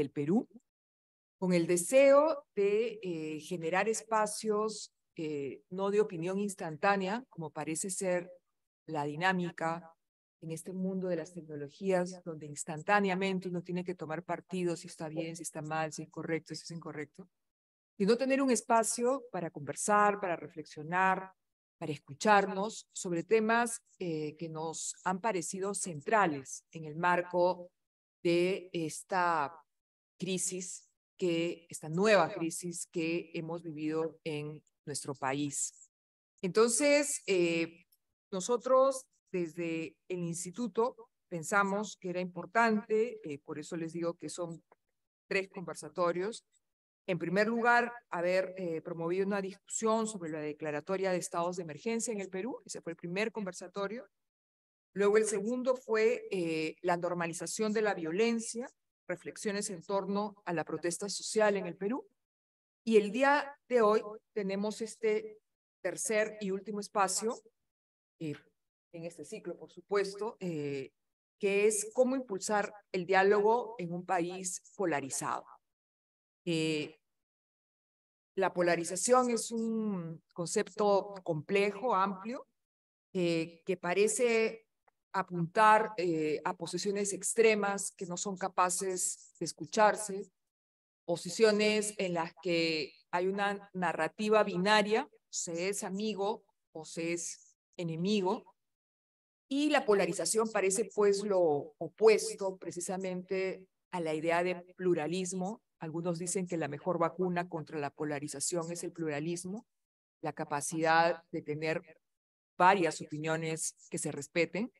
del Perú, con el deseo de eh, generar espacios eh, no de opinión instantánea, como parece ser la dinámica en este mundo de las tecnologías, donde instantáneamente uno tiene que tomar partido si está bien, si está mal, si es correcto, si es incorrecto, sino tener un espacio para conversar, para reflexionar, para escucharnos sobre temas eh, que nos han parecido centrales en el marco de esta crisis, que, esta nueva crisis que hemos vivido en nuestro país. Entonces, eh, nosotros desde el instituto pensamos que era importante, eh, por eso les digo que son tres conversatorios. En primer lugar, haber eh, promovido una discusión sobre la declaratoria de estados de emergencia en el Perú. Ese fue el primer conversatorio. Luego el segundo fue eh, la normalización de la violencia, reflexiones en torno a la protesta social en el Perú. Y el día de hoy tenemos este tercer y último espacio en este ciclo, por supuesto, eh, que es cómo impulsar el diálogo en un país polarizado. Eh, la polarización es un concepto complejo, amplio, eh, que parece apuntar a posiciones extremas que no son capaces de escucharse, posiciones en las que hay una narrativa binaria, se es amigo o se es enemigo, y la polarización parece pues lo opuesto precisamente a la idea de pluralismo. Algunos dicen que la mejor vacuna contra la polarización es el pluralismo, la capacidad de tener varias opiniones que se respeten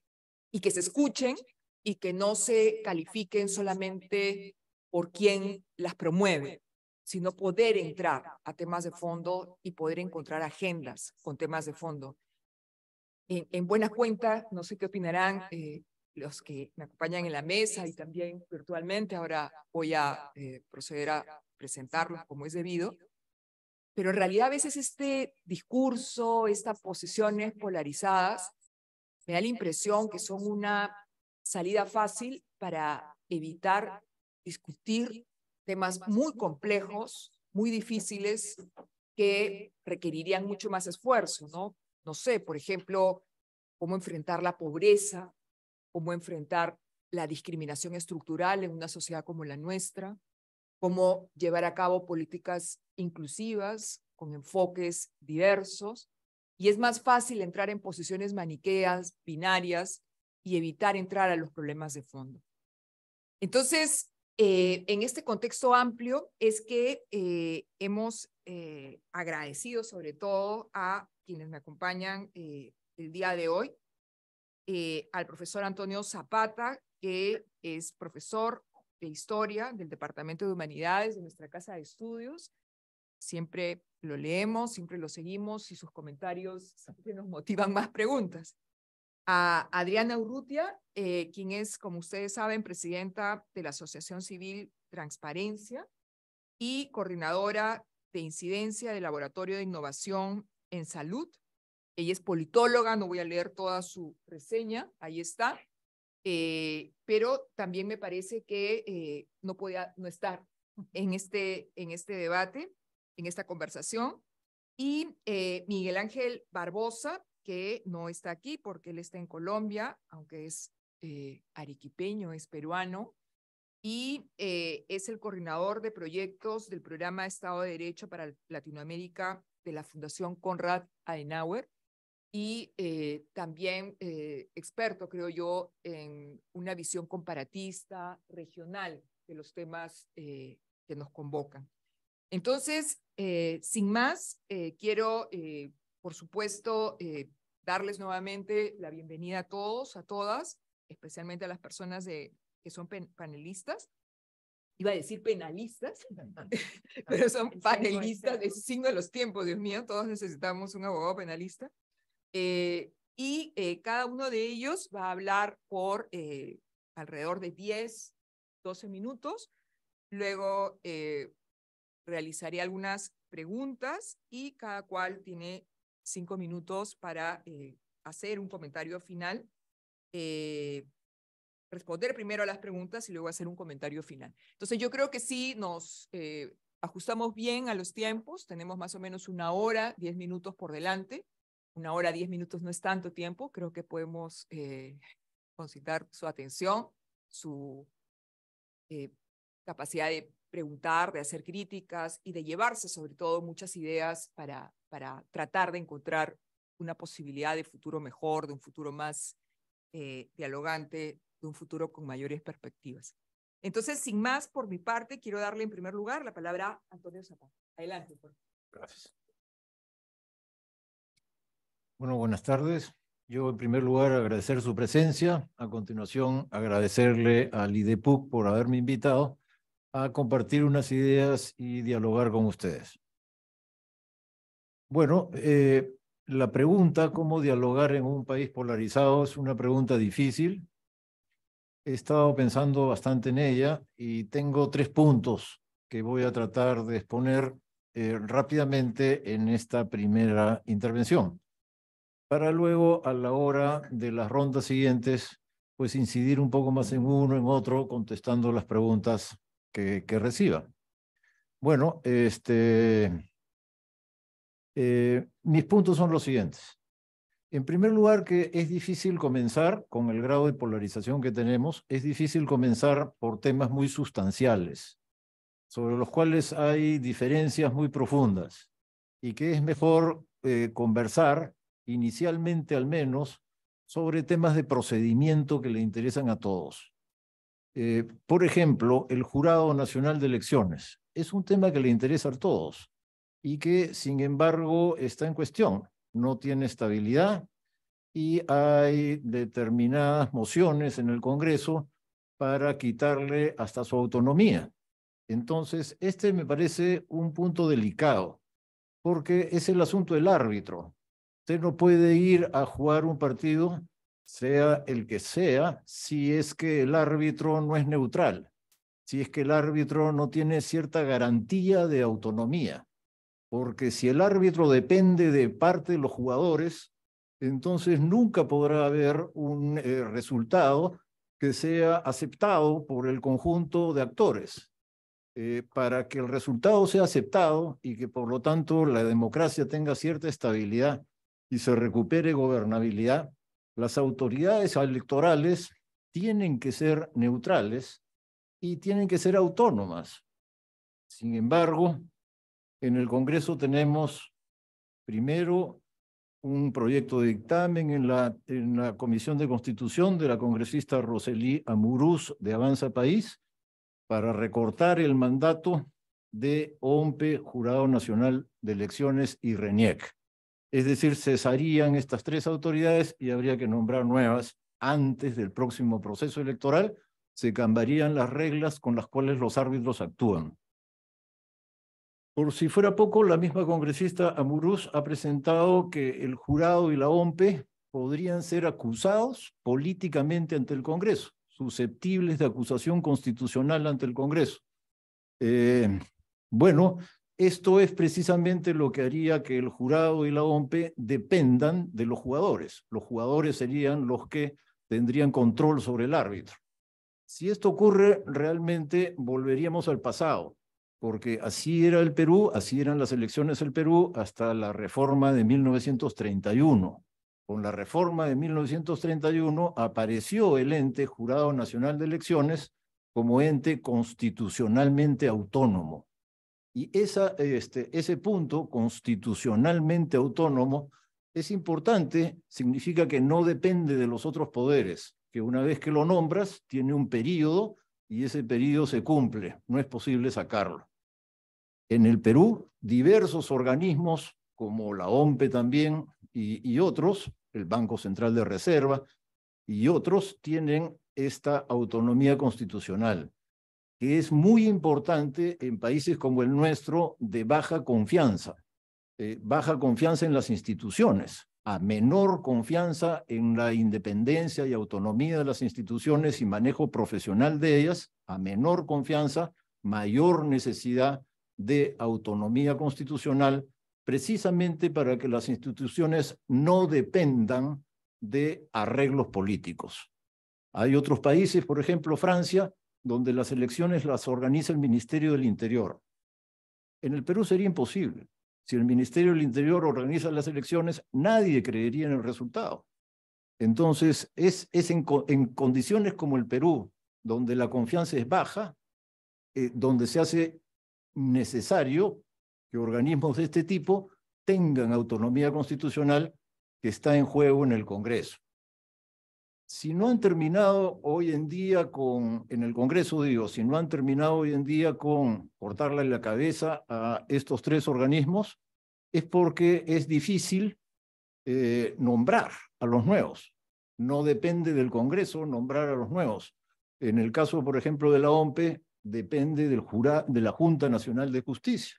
y que se escuchen y que no se califiquen solamente por quien las promueve, sino poder entrar a temas de fondo y poder encontrar agendas con temas de fondo en, buena cuenta, no sé qué opinarán eh, los que me acompañan en la mesa y también virtualmente. Ahora voy a eh, proceder a presentarlos como es debido. Pero en realidad a veces este discurso, estas posiciones polarizadas, me da la impresión que son una salida fácil para evitar discutir temas muy complejos, muy difíciles, que requerirían mucho más esfuerzo, ¿no? no sé, por ejemplo, cómo enfrentar la pobreza, cómo enfrentar la discriminación estructural en una sociedad como la nuestra, cómo llevar a cabo políticas inclusivas con enfoques diversos. Y es más fácil entrar en posiciones maniqueas, binarias, y evitar entrar a los problemas de fondo. Entonces, eh, en este contexto amplio es que eh, hemos eh, agradecido sobre todo a quienes me acompañan el día de hoy, al profesor Antonio Zapata, que es profesor de historia del Departamento de Humanidades de nuestra Casa de Estudios. Siempre lo leemos, siempre lo seguimos y sus comentarios siempre nos motivan más preguntas. A Adriana Urrutia, eh, quien es, como ustedes saben, presidenta de la Asociación Civil Transparencia y coordinadora de incidencia del Laboratorio de Innovación en salud. Ella es politóloga, no voy a leer toda su reseña, ahí está. Eh, pero también me parece que eh, no podía no estar en este, en este debate, en esta conversación. Y eh, Miguel Ángel Barbosa, que no está aquí porque él está en Colombia, aunque es arequipeño, es peruano, y es el coordinador de proyectos del programa Estado de Derecho para Latinoamérica de la Fundación Konrad Adenauer y eh, también eh, experto, creo yo, en una visión comparatista, regional de los temas eh, que nos convocan. Entonces, sin más, quiero, por supuesto, darles nuevamente la bienvenida a todos, a todas, especialmente a las personas de, que son panelistas iba a decir penalistas, pero son panelistas, es signo de los tiempos, Dios mío, todos necesitamos un abogado penalista. Eh, y eh, cada uno de ellos va a hablar por eh, alrededor de 10, 12 minutos. Luego realizaré algunas preguntas y cada cual tiene cinco minutos para hacer un comentario final responder primero a las preguntas y luego hacer un comentario final. Entonces yo creo que sí nos eh, ajustamos bien a los tiempos, tenemos más o menos una hora, diez minutos por delante. Una hora, diez minutos no es tanto tiempo, creo que podemos eh, concitar su atención, su eh, capacidad de preguntar, de hacer críticas y de llevarse sobre todo muchas ideas para, para tratar de encontrar una posibilidad de futuro mejor, de un futuro más eh, dialogante, de un futuro con mayores perspectivas. Entonces, sin más, por mi parte, quiero darle en primer lugar la palabra a Antonio Zapata. Adelante. Por Gracias. Bueno, buenas tardes. Yo, en primer lugar, agradecer su presencia. A continuación, agradecerle al IDEPUC por haberme invitado a compartir unas ideas y dialogar con ustedes. Bueno, eh, la pregunta, ¿cómo dialogar en un país polarizado? Es una pregunta difícil. He estado pensando bastante en ella y tengo tres puntos que voy a tratar de exponer eh, rápidamente en esta primera intervención, para luego a la hora de las rondas siguientes, pues incidir un poco más en uno, en otro, contestando las preguntas que, que reciba. Bueno, este, eh, mis puntos son los siguientes. En primer lugar, que es difícil comenzar con el grado de polarización que tenemos, es difícil comenzar por temas muy sustanciales, sobre los cuales hay diferencias muy profundas, y que es mejor eh, conversar, inicialmente al menos, sobre temas de procedimiento que le interesan a todos. Eh, por ejemplo, el Jurado Nacional de Elecciones es un tema que le interesa a todos y que, sin embargo, está en cuestión. No tiene estabilidad y hay determinadas mociones en el Congreso para quitarle hasta su autonomía. Entonces, este me parece un punto delicado, porque es el asunto del árbitro. Usted no puede ir a jugar un partido, sea el que sea, si es que el árbitro no es neutral, si es que el árbitro no tiene cierta garantía de autonomía porque si el árbitro depende de parte de los jugadores, entonces nunca podrá haber un eh, resultado que sea aceptado por el conjunto de actores. Eh, para que el resultado sea aceptado y que por lo tanto la democracia tenga cierta estabilidad y se recupere gobernabilidad, las autoridades electorales tienen que ser neutrales y tienen que ser autónomas. Sin embargo, en el Congreso tenemos primero un proyecto de dictamen en la, en la Comisión de Constitución de la congresista Rosely Amuruz de Avanza País para recortar el mandato de OMPE, Jurado Nacional de Elecciones y RENIEC. Es decir, cesarían estas tres autoridades y habría que nombrar nuevas antes del próximo proceso electoral. Se cambiarían las reglas con las cuales los árbitros actúan. Por si fuera poco, la misma congresista Amuruz ha presentado que el jurado y la OMPE podrían ser acusados políticamente ante el Congreso, susceptibles de acusación constitucional ante el Congreso. Eh, bueno, esto es precisamente lo que haría que el jurado y la OMPE dependan de los jugadores. Los jugadores serían los que tendrían control sobre el árbitro. Si esto ocurre, realmente volveríamos al pasado porque así era el Perú, así eran las elecciones del Perú hasta la reforma de 1931. Con la reforma de 1931 apareció el ente Jurado Nacional de Elecciones como ente constitucionalmente autónomo. Y este, ese punto, constitucionalmente autónomo, es importante, significa que no depende de los otros poderes, que una vez que lo nombras, tiene un periodo y ese periodo se cumple, no es posible sacarlo. En el Perú, diversos organismos, como la OMPE también y, otros, el Banco Central de Reserva y otros, tienen esta autonomía constitucional, que es muy importante en países como el nuestro de baja confianza, eh, baja confianza en las instituciones, a menor confianza en la independencia y autonomía de las instituciones y manejo profesional de ellas, a menor confianza, mayor necesidad de autonomía constitucional precisamente para que las instituciones no dependan de arreglos políticos. Hay otros países, por ejemplo, Francia, donde las elecciones las organiza el Ministerio del Interior. En el Perú sería imposible. Si el Ministerio del Interior organiza las elecciones, nadie creería en el resultado. Entonces, es, es en, condiciones como el Perú, donde la confianza es baja, eh, donde se hace necesario que organismos de este tipo tengan autonomía constitucional que está en juego en el Congreso. Si no han terminado hoy en día con, en el Congreso digo, si no han terminado hoy en día con cortarle la cabeza a estos tres organismos, es porque es difícil eh, nombrar a los nuevos. No depende del Congreso nombrar a los nuevos. En el caso, por ejemplo, de la OMPE, depende del de la Junta Nacional de Justicia.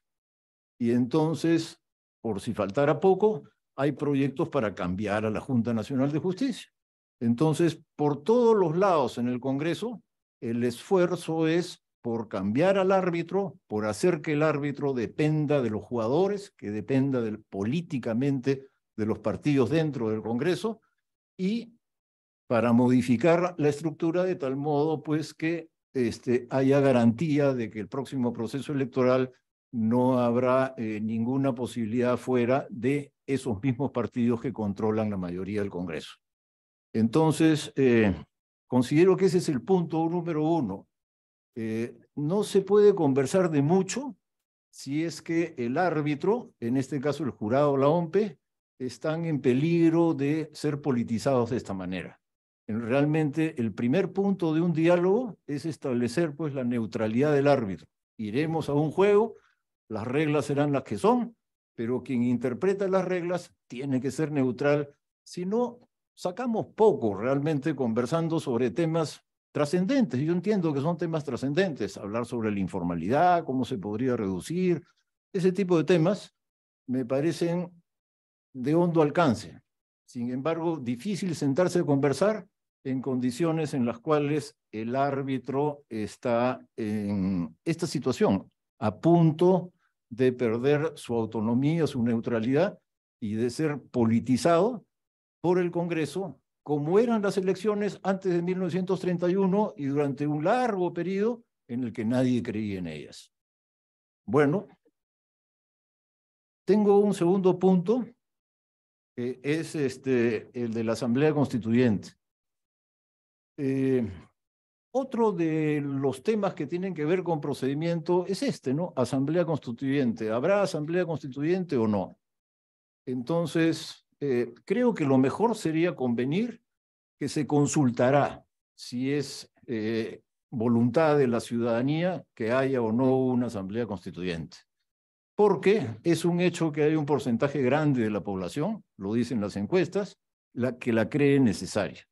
Y entonces, por si faltara poco, hay proyectos para cambiar a la Junta Nacional de Justicia. Entonces, por todos los lados en el Congreso, el esfuerzo es por cambiar al árbitro, por hacer que el árbitro dependa de los jugadores, que dependa políticamente de los partidos dentro del Congreso y para modificar la estructura de tal modo pues que este, haya garantía de que el próximo proceso electoral no habrá eh, ninguna posibilidad fuera de esos mismos partidos que controlan la mayoría del Congreso. Entonces, eh, considero que ese es el punto número uno. Eh, no se puede conversar de mucho si es que el árbitro, en este caso el jurado la OMPE, están en peligro de ser politizados de esta manera. Realmente el primer punto de un diálogo es establecer pues la neutralidad del árbitro. Iremos a un juego, las reglas serán las que son, pero quien interpreta las reglas tiene que ser neutral, si no, sacamos poco realmente conversando sobre temas trascendentes. Yo entiendo que son temas trascendentes, hablar sobre la informalidad, cómo se podría reducir, ese tipo de temas me parecen de hondo alcance. Sin embargo, difícil sentarse a conversar en condiciones en las cuales el árbitro está en esta situación, a punto de perder su autonomía, su neutralidad y de ser politizado por el Congreso, como eran las elecciones antes de 1931 y durante un largo periodo en el que nadie creía en ellas. Bueno, tengo un segundo punto, que es este, el de la Asamblea Constituyente. Eh, otro de los temas que tienen que ver con procedimiento es este, ¿no? Asamblea Constituyente. ¿Habrá Asamblea Constituyente o no? Entonces, eh, creo que lo mejor sería convenir que se consultará si es eh, voluntad de la ciudadanía que haya o no una asamblea constituyente. Porque es un hecho que hay un porcentaje grande de la población, lo dicen las encuestas, la que la cree necesaria.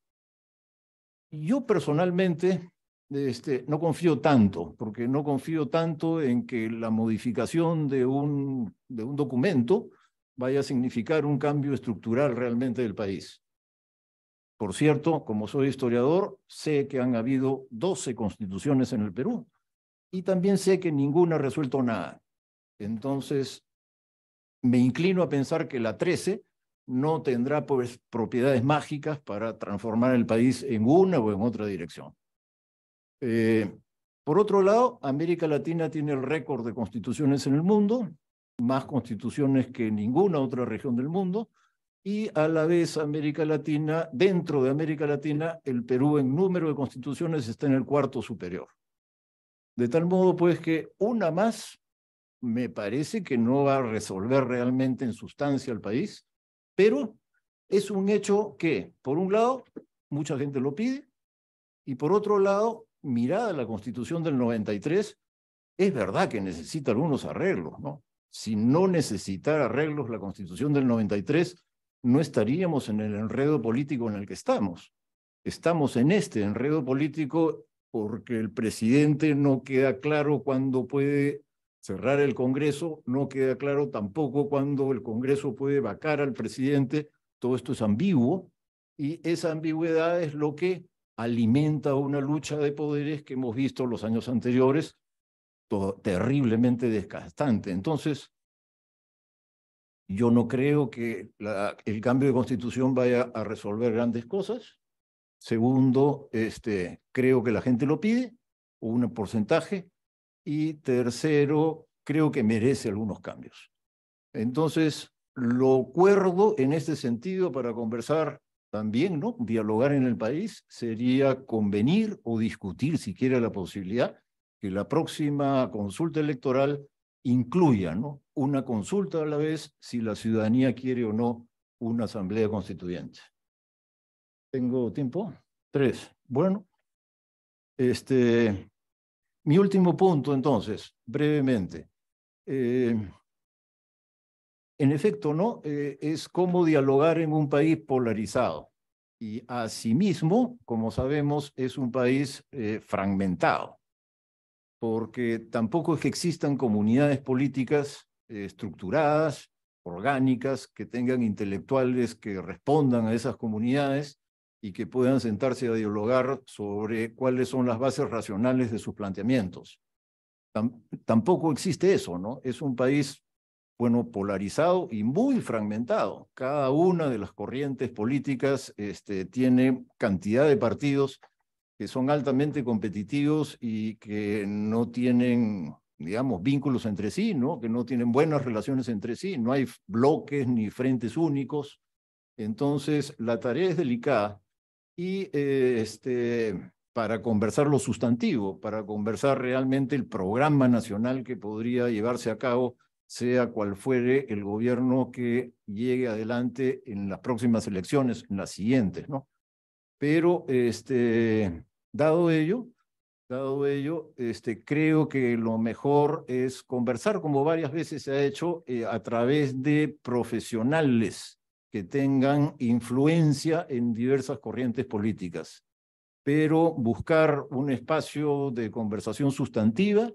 Yo personalmente este, no confío tanto, porque no confío tanto en que la modificación de un, de un documento vaya a significar un cambio estructural realmente del país. Por cierto, como soy historiador, sé que han habido 12 constituciones en el Perú y también sé que ninguna ha resuelto nada. Entonces, me inclino a pensar que la 13 no tendrá pues, propiedades mágicas para transformar el país en una o en otra dirección. Eh, por otro lado, América Latina tiene el récord de constituciones en el mundo, más constituciones que ninguna otra región del mundo, y a la vez América Latina, dentro de América Latina, el Perú en número de constituciones está en el cuarto superior. De tal modo, pues, que una más me parece que no va a resolver realmente en sustancia al país, pero es un hecho que, por un lado, mucha gente lo pide, y por otro lado, mirada la Constitución del 93, es verdad que necesita algunos arreglos, ¿no? Si no necesitara arreglos la Constitución del 93, no estaríamos en el enredo político en el que estamos. Estamos en este enredo político porque el presidente no queda claro cuándo puede cerrar el Congreso, no queda claro tampoco cuándo el Congreso puede vacar al presidente. Todo esto es ambiguo y esa ambigüedad es lo que alimenta una lucha de poderes que hemos visto los años anteriores terriblemente desgastante. Entonces, yo no creo que el cambio de constitución vaya a resolver grandes cosas. Segundo, este, creo que la gente lo pide, un porcentaje. Y tercero, creo que merece algunos cambios. Entonces, lo acuerdo en este sentido para conversar también, ¿no? Dialogar en el país sería convenir o discutir siquiera la posibilidad que la próxima consulta electoral incluya, ¿no? Una consulta a la vez si la ciudadanía quiere o no una asamblea constituyente. ¿Tengo tiempo? Tres. Bueno, este, mi último punto entonces, brevemente. Eh, en efecto, ¿no? Eh, es cómo dialogar en un país polarizado. Y asimismo, como sabemos, es un país eh, fragmentado, porque tampoco es que existan comunidades políticas estructuradas, orgánicas, que tengan intelectuales que respondan a esas comunidades y que puedan sentarse a dialogar sobre cuáles son las bases racionales de sus planteamientos. tampoco existe eso, ¿no? Es un país bueno, polarizado y muy fragmentado. Cada una de las corrientes políticas este, tiene cantidad de partidos que son altamente competitivos y que no tienen, digamos, vínculos entre sí, ¿no? que no tienen buenas relaciones entre sí, no hay bloques ni frentes únicos. Entonces, la tarea es delicada y eh, este, para conversar lo sustantivo, para conversar realmente el programa nacional que podría llevarse a cabo sea cual fuere el gobierno que llegue adelante en las próximas elecciones, en las siguientes, ¿no? Pero, este, dado ello, dado ello, este, creo que lo mejor es conversar, como varias veces se ha hecho, eh, a través de profesionales que tengan influencia en diversas corrientes políticas, pero buscar un espacio de conversación sustantiva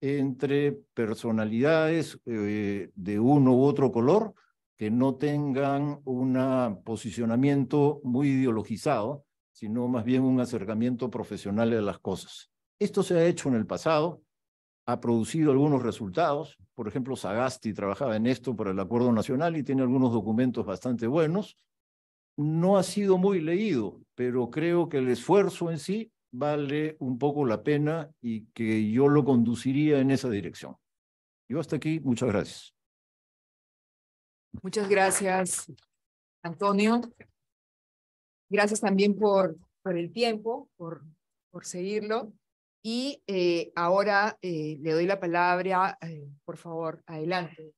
entre personalidades eh, de uno u otro color que no tengan un posicionamiento muy ideologizado, sino más bien un acercamiento profesional a las cosas. Esto se ha hecho en el pasado, ha producido algunos resultados. Por ejemplo, Sagasti trabajaba en esto por el Acuerdo Nacional y tiene algunos documentos bastante buenos. No ha sido muy leído, pero creo que el esfuerzo en sí vale un poco la pena y que yo lo conduciría en esa dirección. Yo hasta aquí, muchas gracias. Muchas gracias, Antonio. Gracias también por, por el tiempo, por, por seguirlo. Y eh, ahora eh, le doy la palabra, eh, por favor, adelante,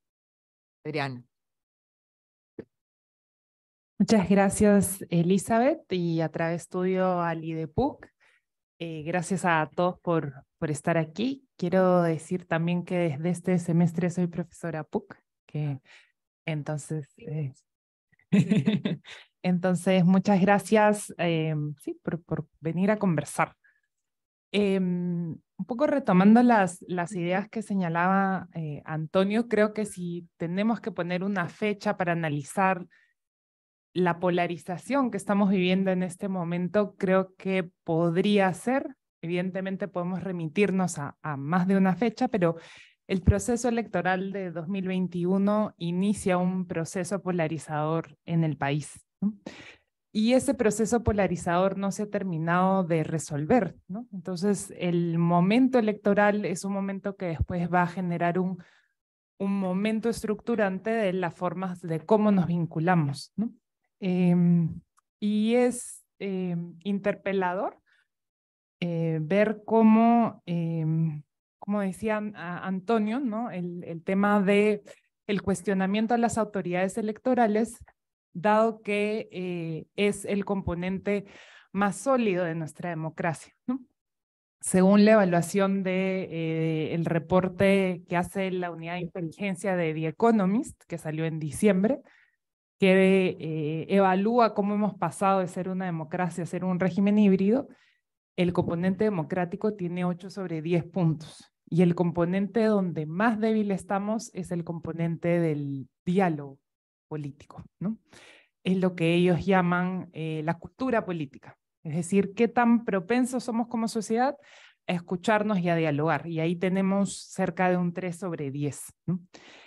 Adriana. Muchas gracias, Elizabeth, y a través tuyo al IDEPUC. Gracias a todos por, por estar aquí. Quiero decir también que desde este semestre soy profesora PUC, que entonces, entonces muchas gracias eh, sí, por, venir a conversar. Em, un poco retomando las, las ideas que señalaba Antonio, creo que si tenemos que poner una fecha para analizar la polarización que estamos viviendo en este momento creo que podría ser, evidentemente podemos remitirnos a, más de una fecha, pero el proceso electoral de 2021 inicia un proceso polarizador en el país. Y ese proceso polarizador no se ha terminado de resolver. Entonces, el momento electoral es un momento que después va a generar un, un momento estructurante de las formas de cómo nos vinculamos. Em, y es em, interpelador eh, ver cómo, em, como decía Antonio, el, el tema de el cuestionamiento a las autoridades electorales, dado que eh, es el componente más sólido de nuestra democracia. Según la evaluación del de, eh, el reporte que hace la unidad de inteligencia de The Economist, que salió en diciembre, que eh, evalúa cómo hemos pasado de ser una democracia a ser un régimen híbrido, el componente democrático tiene 8 sobre 10 puntos. Y el componente donde más débil estamos es el componente del diálogo político. ¿no? Es lo que ellos llaman eh, la cultura política. Es decir, qué tan propensos somos como sociedad a escucharnos y a dialogar. Y ahí tenemos cerca de un 3 sobre 10. ¿no?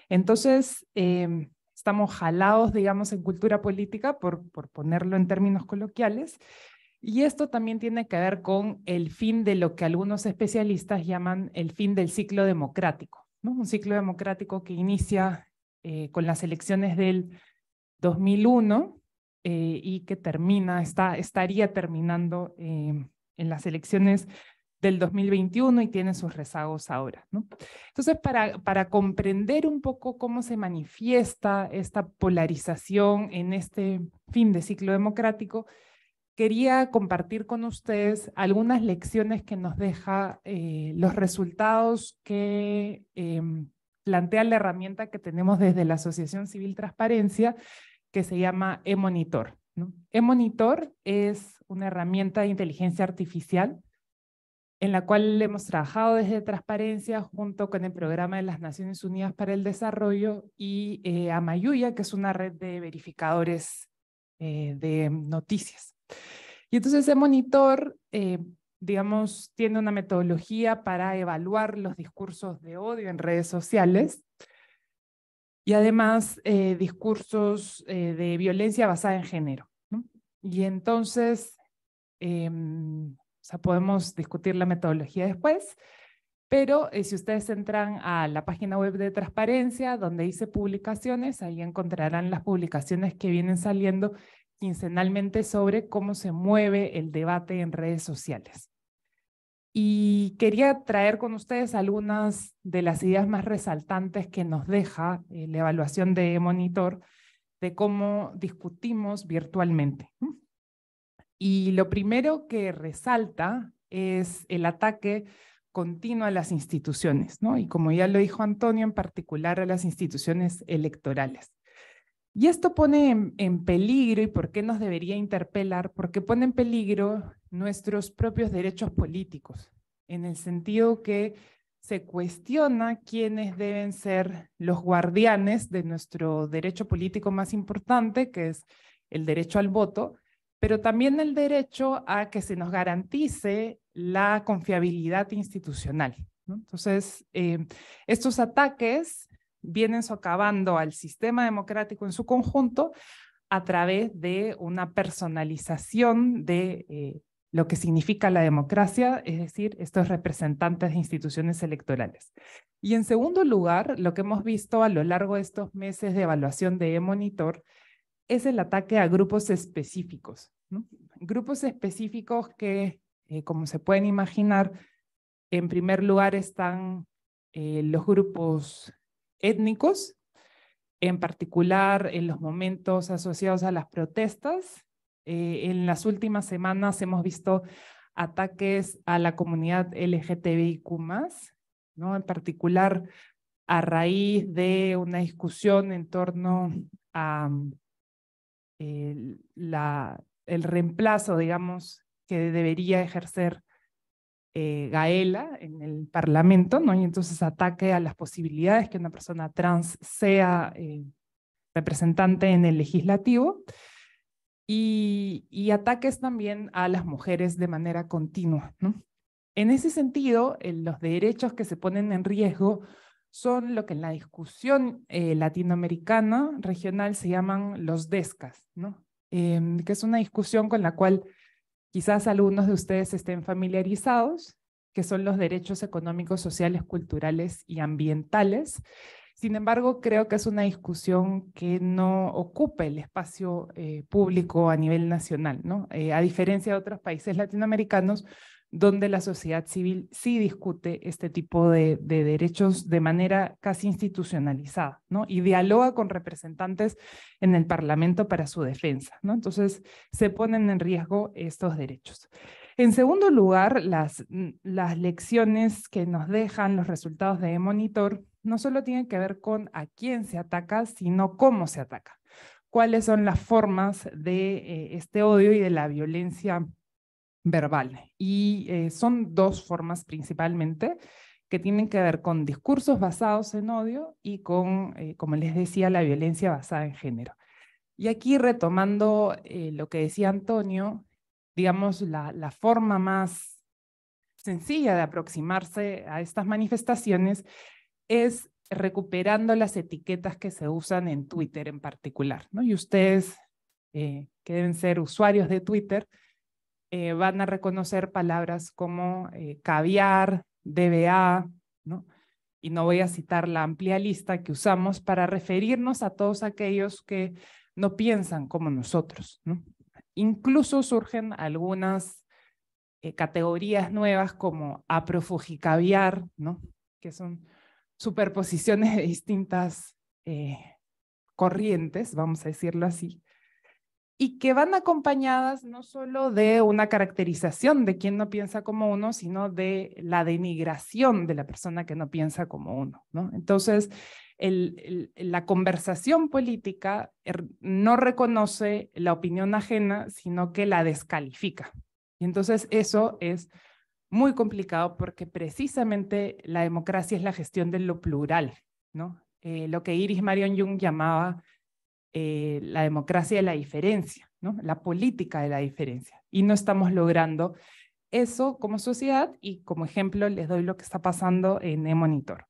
Entonces, eh, estamos jalados, digamos, en cultura política, por, por ponerlo en términos coloquiales, Y esto también tiene que ver con el fin de lo que algunos especialistas llaman el fin del ciclo democrático, ¿no? un ciclo democrático que inicia eh, con las elecciones del 2001 eh, y que termina, está, estaría terminando eh, en las elecciones del 2021 y tiene sus rezagos ahora. ¿no? Entonces, para, para comprender un poco cómo se manifiesta esta polarización en este fin de ciclo democrático, quería compartir con ustedes algunas lecciones que nos deja los resultados que em, plantea la herramienta que tenemos desde la Asociación Civil Transparencia, que se llama eMonitor. ¿no? eMonitor es una herramienta de inteligencia artificial en la cual hemos trabajado desde Transparencia junto con el Programa de las Naciones Unidas para el Desarrollo y eh, Amayuya, que es una red de verificadores eh, de noticias. Y entonces ese monitor, eh, digamos, tiene una metodología para evaluar los discursos de odio en redes sociales y además eh, discursos eh, de violencia basada en género. Y entonces, em, o sea, podemos discutir la metodología después, pero si ustedes entran a la página web de transparencia, donde dice publicaciones, ahí encontrarán las publicaciones que vienen saliendo quincenalmente sobre cómo se mueve el debate en redes sociales. Y quería traer con ustedes algunas de las ideas más resaltantes que nos deja eh, la evaluación de Monitor de cómo discutimos virtualmente. Y lo primero que resalta es el ataque continuo a las instituciones, ¿no? Y como ya lo dijo Antonio, en particular a las instituciones electorales. Y esto pone en, peligro, ¿y por qué nos debería interpelar? Porque pone en peligro nuestros propios derechos políticos, en el sentido que se cuestiona quiénes deben ser los guardianes de nuestro derecho político más importante, que es el derecho al voto, pero también el derecho a que se nos garantice la confiabilidad institucional. Entonces, eh, estos ataques vienen socavando al sistema democrático en su conjunto a través de una personalización de eh, lo que significa la democracia, es decir, estos representantes de instituciones electorales. Y en segundo lugar, lo que hemos visto a lo largo de estos meses de evaluación de e-monitor es el ataque a grupos específicos. Grupos específicos que, eh, como se pueden imaginar, en primer lugar están eh, los grupos étnicos, en particular en los momentos asociados a las protestas. Eh, en las últimas semanas hemos visto ataques a la comunidad LGTBIQ+, ¿no? en particular a raíz de una discusión en torno a la, el reemplazo, digamos, que debería ejercer eh, Gaela en el Parlamento, ¿no? Y entonces ataque a las posibilidades que una persona trans sea eh, representante en el legislativo y, y, ataques también a las mujeres de manera continua, ¿no? En ese sentido, los derechos que se ponen en riesgo son lo que en la discusión eh, latinoamericana regional se llaman los DESCAS, ¿no? Em, que es una discusión con la cual Quizás algunos de ustedes estén familiarizados, que son los derechos económicos, sociales, culturales y ambientales. Sin embargo, creo que es una discusión que no ocupa el espacio eh, público a nivel nacional, ¿no? Eh, a diferencia de otros países latinoamericanos, donde la sociedad civil sí discute este tipo de, derechos de manera casi institucionalizada, ¿no? Y dialoga con representantes en el Parlamento para su defensa, ¿no? Entonces, se ponen en riesgo estos derechos. En segundo lugar, las, las lecciones que nos dejan los resultados de Monitor no solo tienen que ver con a quién se ataca, sino cómo se ataca. Cuáles son las formas de eh, este odio y de la violencia verbal. Y eh, son dos formas principalmente que tienen que ver con discursos basados en odio y con, eh, como les decía, la violencia basada en género. Y aquí retomando eh, lo que decía Antonio, digamos, la, la forma más sencilla de aproximarse a estas manifestaciones es recuperando las etiquetas que se usan en Twitter en particular. ¿no? Y ustedes, que deben ser usuarios de Twitter, eh, van a reconocer palabras como eh, caviar, DBA, ¿no? Y no voy a citar la amplia lista que usamos para referirnos a todos aquellos que no piensan como nosotros, ¿no? Incluso surgen algunas eh, categorías nuevas como aprofugicaviar, ¿no? Que son superposiciones de distintas corrientes, vamos a decirlo así, y que van acompañadas no solo de una caracterización de quien no piensa como uno, sino de la denigración de la persona que no piensa como uno. ¿no? Entonces, el, la conversación política er, no reconoce la opinión ajena, sino que la descalifica. Y entonces eso es muy complicado porque precisamente la democracia es la gestión de lo plural, ¿no? Eh, lo que Iris Marion Jung llamaba eh, la democracia de la diferencia, ¿no? la política de la diferencia. Y no estamos logrando eso como sociedad y como ejemplo les doy lo que está pasando en eMonitor.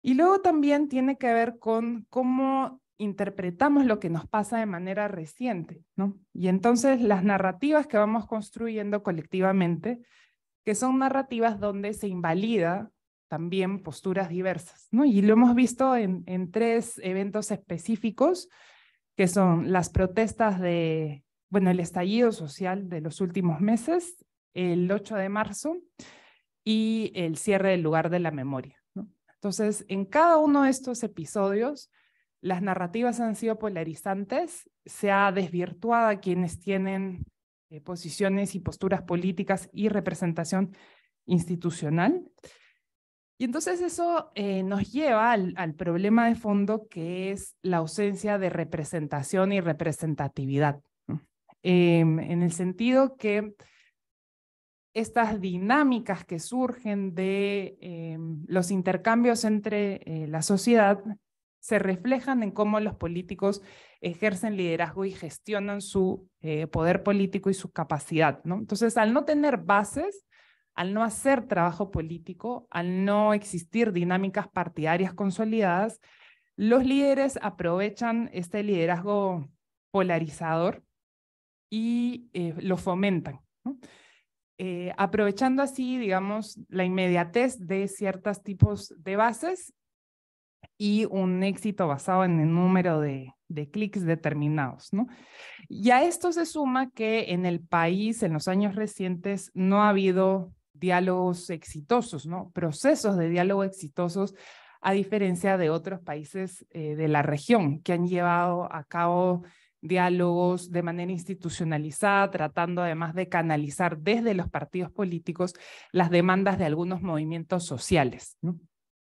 Y luego también tiene que ver con cómo interpretamos lo que nos pasa de manera reciente, ¿no? Y entonces las narrativas que vamos construyendo colectivamente, que son narrativas donde se invalida también posturas diversas, ¿no? Y lo hemos visto en, en tres eventos específicos que son las protestas de, bueno, el estallido social de los últimos meses, el 8 de marzo y el cierre del lugar de la memoria. Entonces, en cada uno de estos episodios, las narrativas han sido polarizantes, se ha desvirtuado a quienes tienen eh, posiciones y posturas políticas y representación institucional. Y entonces eso eh, nos lleva al, problema de fondo que es la ausencia de representación y representatividad, em, en el sentido que estas dinámicas que surgen de em, los intercambios entre eh, la sociedad se reflejan en cómo los políticos ejercen liderazgo y gestionan su eh, poder político y su capacidad. ¿no? Entonces, al no tener bases, al no hacer trabajo político, al no existir dinámicas partidarias consolidadas, los líderes aprovechan este liderazgo polarizador y eh, lo fomentan, eh, aprovechando así, digamos, la inmediatez de ciertos tipos de bases y un éxito basado en el número de, de clics determinados. Y a esto se suma que en el país, en los años recientes, no ha habido diálogos exitosos, ¿no? Procesos de diálogo exitosos, a diferencia de otros países eh, de la región que han llevado a cabo diálogos de manera institucionalizada, tratando además de canalizar desde los partidos políticos las demandas de algunos movimientos sociales.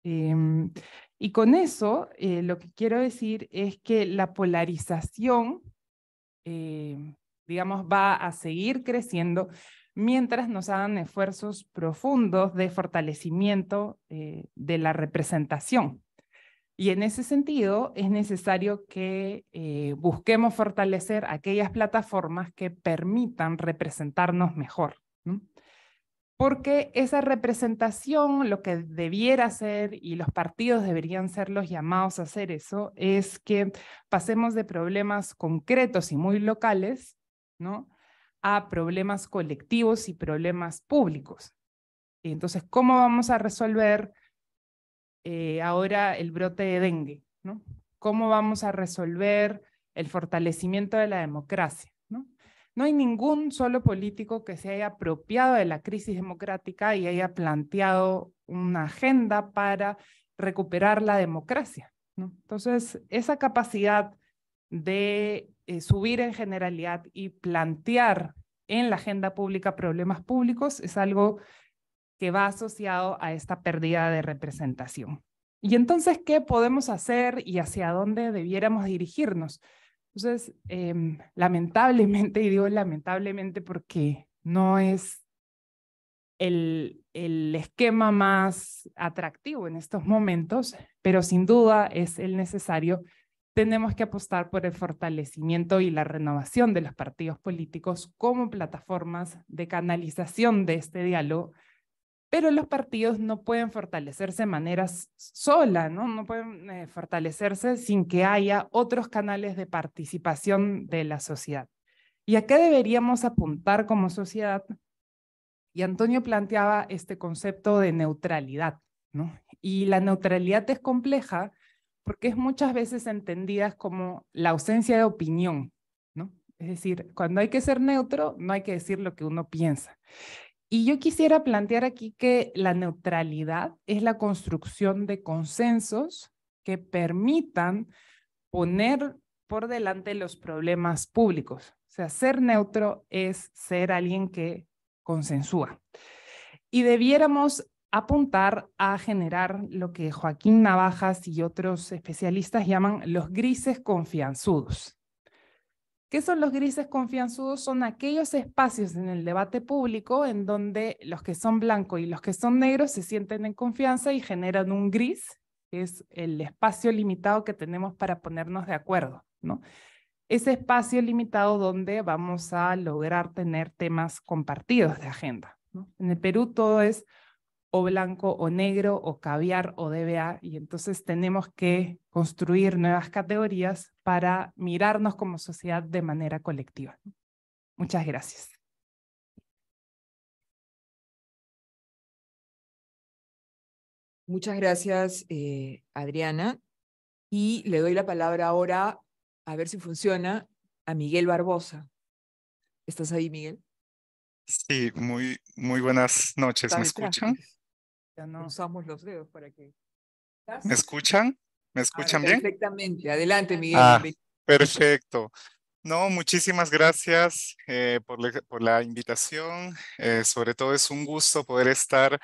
Em, y con eso, eh, lo que quiero decir es que la polarización, eh, digamos, va a seguir creciendo, mientras nos hagan esfuerzos profundos de fortalecimiento eh, de la representación. Y en ese sentido es necesario que eh, busquemos fortalecer aquellas plataformas que permitan representarnos mejor. Porque esa representación, lo que debiera ser, y los partidos deberían ser los llamados a hacer eso, es que pasemos de problemas concretos y muy locales, ¿no? A problemas colectivos y problemas públicos. Entonces, ¿cómo vamos a resolver eh, ahora el brote de dengue? ¿no? ¿Cómo vamos a resolver el fortalecimiento de la democracia? ¿no? no hay ningún solo político que se haya apropiado de la crisis democrática y haya planteado una agenda para recuperar la democracia. ¿no? Entonces, esa capacidad de eh, subir en generalidad y plantear en la agenda pública problemas públicos es algo que va asociado a esta pérdida de representación. Y entonces, ¿qué podemos hacer y hacia dónde debiéramos dirigirnos? Entonces, em, lamentablemente, y digo lamentablemente porque no es el, el esquema más atractivo en estos momentos, pero sin duda es el necesario tenemos que apostar por el fortalecimiento y la renovación de los partidos políticos como plataformas de canalización de este diálogo, pero los partidos no pueden fortalecerse de manera sola, ¿no? No pueden eh, fortalecerse sin que haya otros canales de participación de la sociedad. ¿Y a qué deberíamos apuntar como sociedad? Y Antonio planteaba este concepto de neutralidad, ¿no? Y la neutralidad es compleja porque es muchas veces entendida como la ausencia de opinión, ¿no? Es decir, cuando hay que ser neutro, no hay que decir lo que uno piensa. Y yo quisiera plantear aquí que la neutralidad es la construcción de consensos que permitan poner por delante los problemas públicos. O sea, ser neutro es ser alguien que consensúa. Y debiéramos apuntar a generar lo que Joaquín Navajas y otros especialistas llaman los grises confianzudos. ¿Qué son los grises confianzudos? Son aquellos espacios en el debate público en donde los que son blancos y los que son negros se sienten en confianza y generan un gris, que es el espacio limitado que tenemos para ponernos de acuerdo, ¿no? Ese espacio limitado donde vamos a lograr tener temas compartidos de agenda. En el Perú todo es o blanco o negro o caviar o DBA y entonces tenemos que construir nuevas categorías para mirarnos como sociedad de manera colectiva. Muchas gracias. Muchas gracias, eh, Adriana. Y le doy la palabra ahora, a ver si funciona, a Miguel Barbosa. ¿Estás ahí, Miguel? Sí, muy, muy buenas noches. ¿Me escuchan? Ya no usamos los dedos para que... ¿Me escuchan? ¿Me escuchan bien? Perfectamente. Adelante, Miguel. Ah, perfecto. No, muchísimas gracias eh, por, por, la invitación. Eh, sobre todo es un gusto poder estar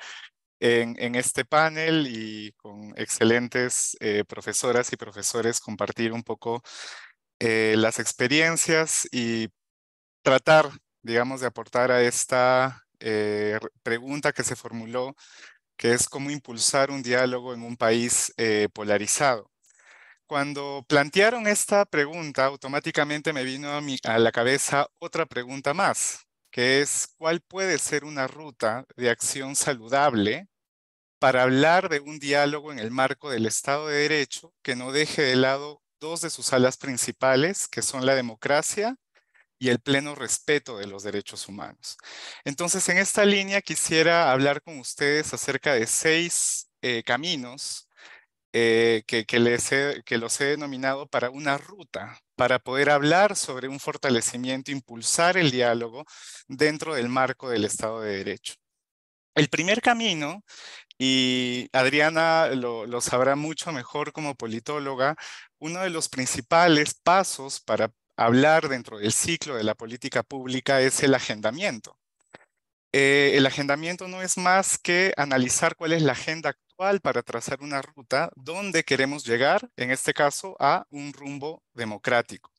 en, en este panel y con excelentes eh, profesoras y profesores compartir un poco las experiencias y tratar, digamos, de aportar a esta pregunta que se formuló que es cómo impulsar un diálogo en un país eh, polarizado. Cuando plantearon esta pregunta, automáticamente me vino a, a la cabeza otra pregunta más, que es cuál puede ser una ruta de acción saludable para hablar de un diálogo en el marco del Estado de Derecho que no deje de lado dos de sus alas principales, que son la democracia y el pleno respeto de los derechos humanos. Entonces, en esta línea quisiera hablar con ustedes acerca de seis eh, caminos eh, que, que, les que los he denominado para una ruta, para poder hablar sobre un fortalecimiento, impulsar el diálogo dentro del marco del Estado de Derecho. El primer camino, y Adriana lo sabrá mucho mejor como politóloga, uno de los principales pasos para hablar dentro del ciclo de la política pública es el agendamiento. Eh, el agendamiento no es más que analizar cuál es la agenda actual para trazar una ruta donde queremos llegar, en este caso, a un rumbo democrático.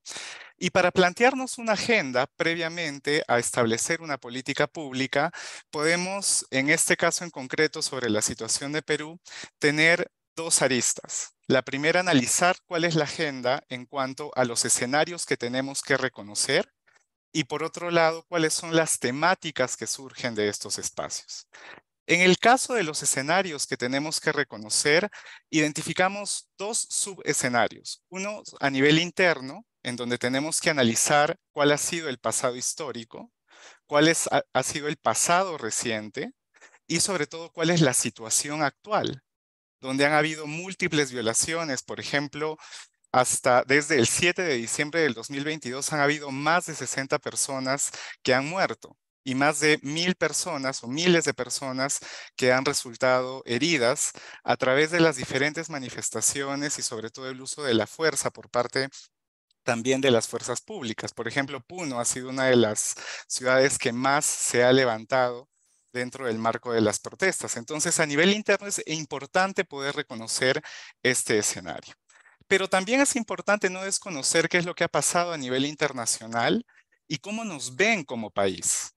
Y para plantearnos una agenda previamente a establecer una política pública, podemos, en este caso en concreto sobre la situación de Perú, tener dos aristas. La primera, analizar cuál es la agenda en cuanto a los escenarios que tenemos que reconocer y por otro lado, cuáles son las temáticas que surgen de estos espacios. En el caso de los escenarios que tenemos que reconocer, identificamos dos subescenarios. Uno a nivel interno, en donde tenemos que analizar cuál ha sido el pasado histórico, cuál es, ha sido el pasado reciente y sobre todo cuál es la situación actual donde han habido múltiples violaciones. Por ejemplo, hasta desde el 7 de diciembre del 2022 han habido más de 60 personas que han muerto y más de mil personas o miles de personas que han resultado heridas a través de las diferentes manifestaciones y sobre todo el uso de la fuerza por parte también de las fuerzas públicas. Por ejemplo, Puno ha sido una de las ciudades que más se ha levantado dentro del marco de las protestas. Entonces, a nivel interno es importante poder reconocer este escenario. Pero también es importante no desconocer qué es lo que ha pasado a nivel internacional y cómo nos ven como país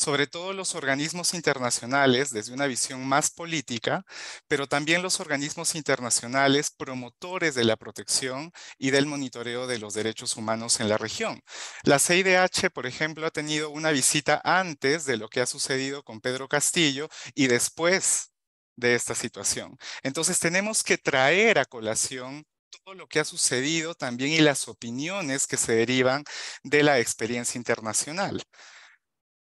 sobre todo los organismos internacionales desde una visión más política, pero también los organismos internacionales promotores de la protección y del monitoreo de los derechos humanos en la región. La CIDH, por ejemplo, ha tenido una visita antes de lo que ha sucedido con Pedro Castillo y después de esta situación. Entonces tenemos que traer a colación todo lo que ha sucedido también y las opiniones que se derivan de la experiencia internacional.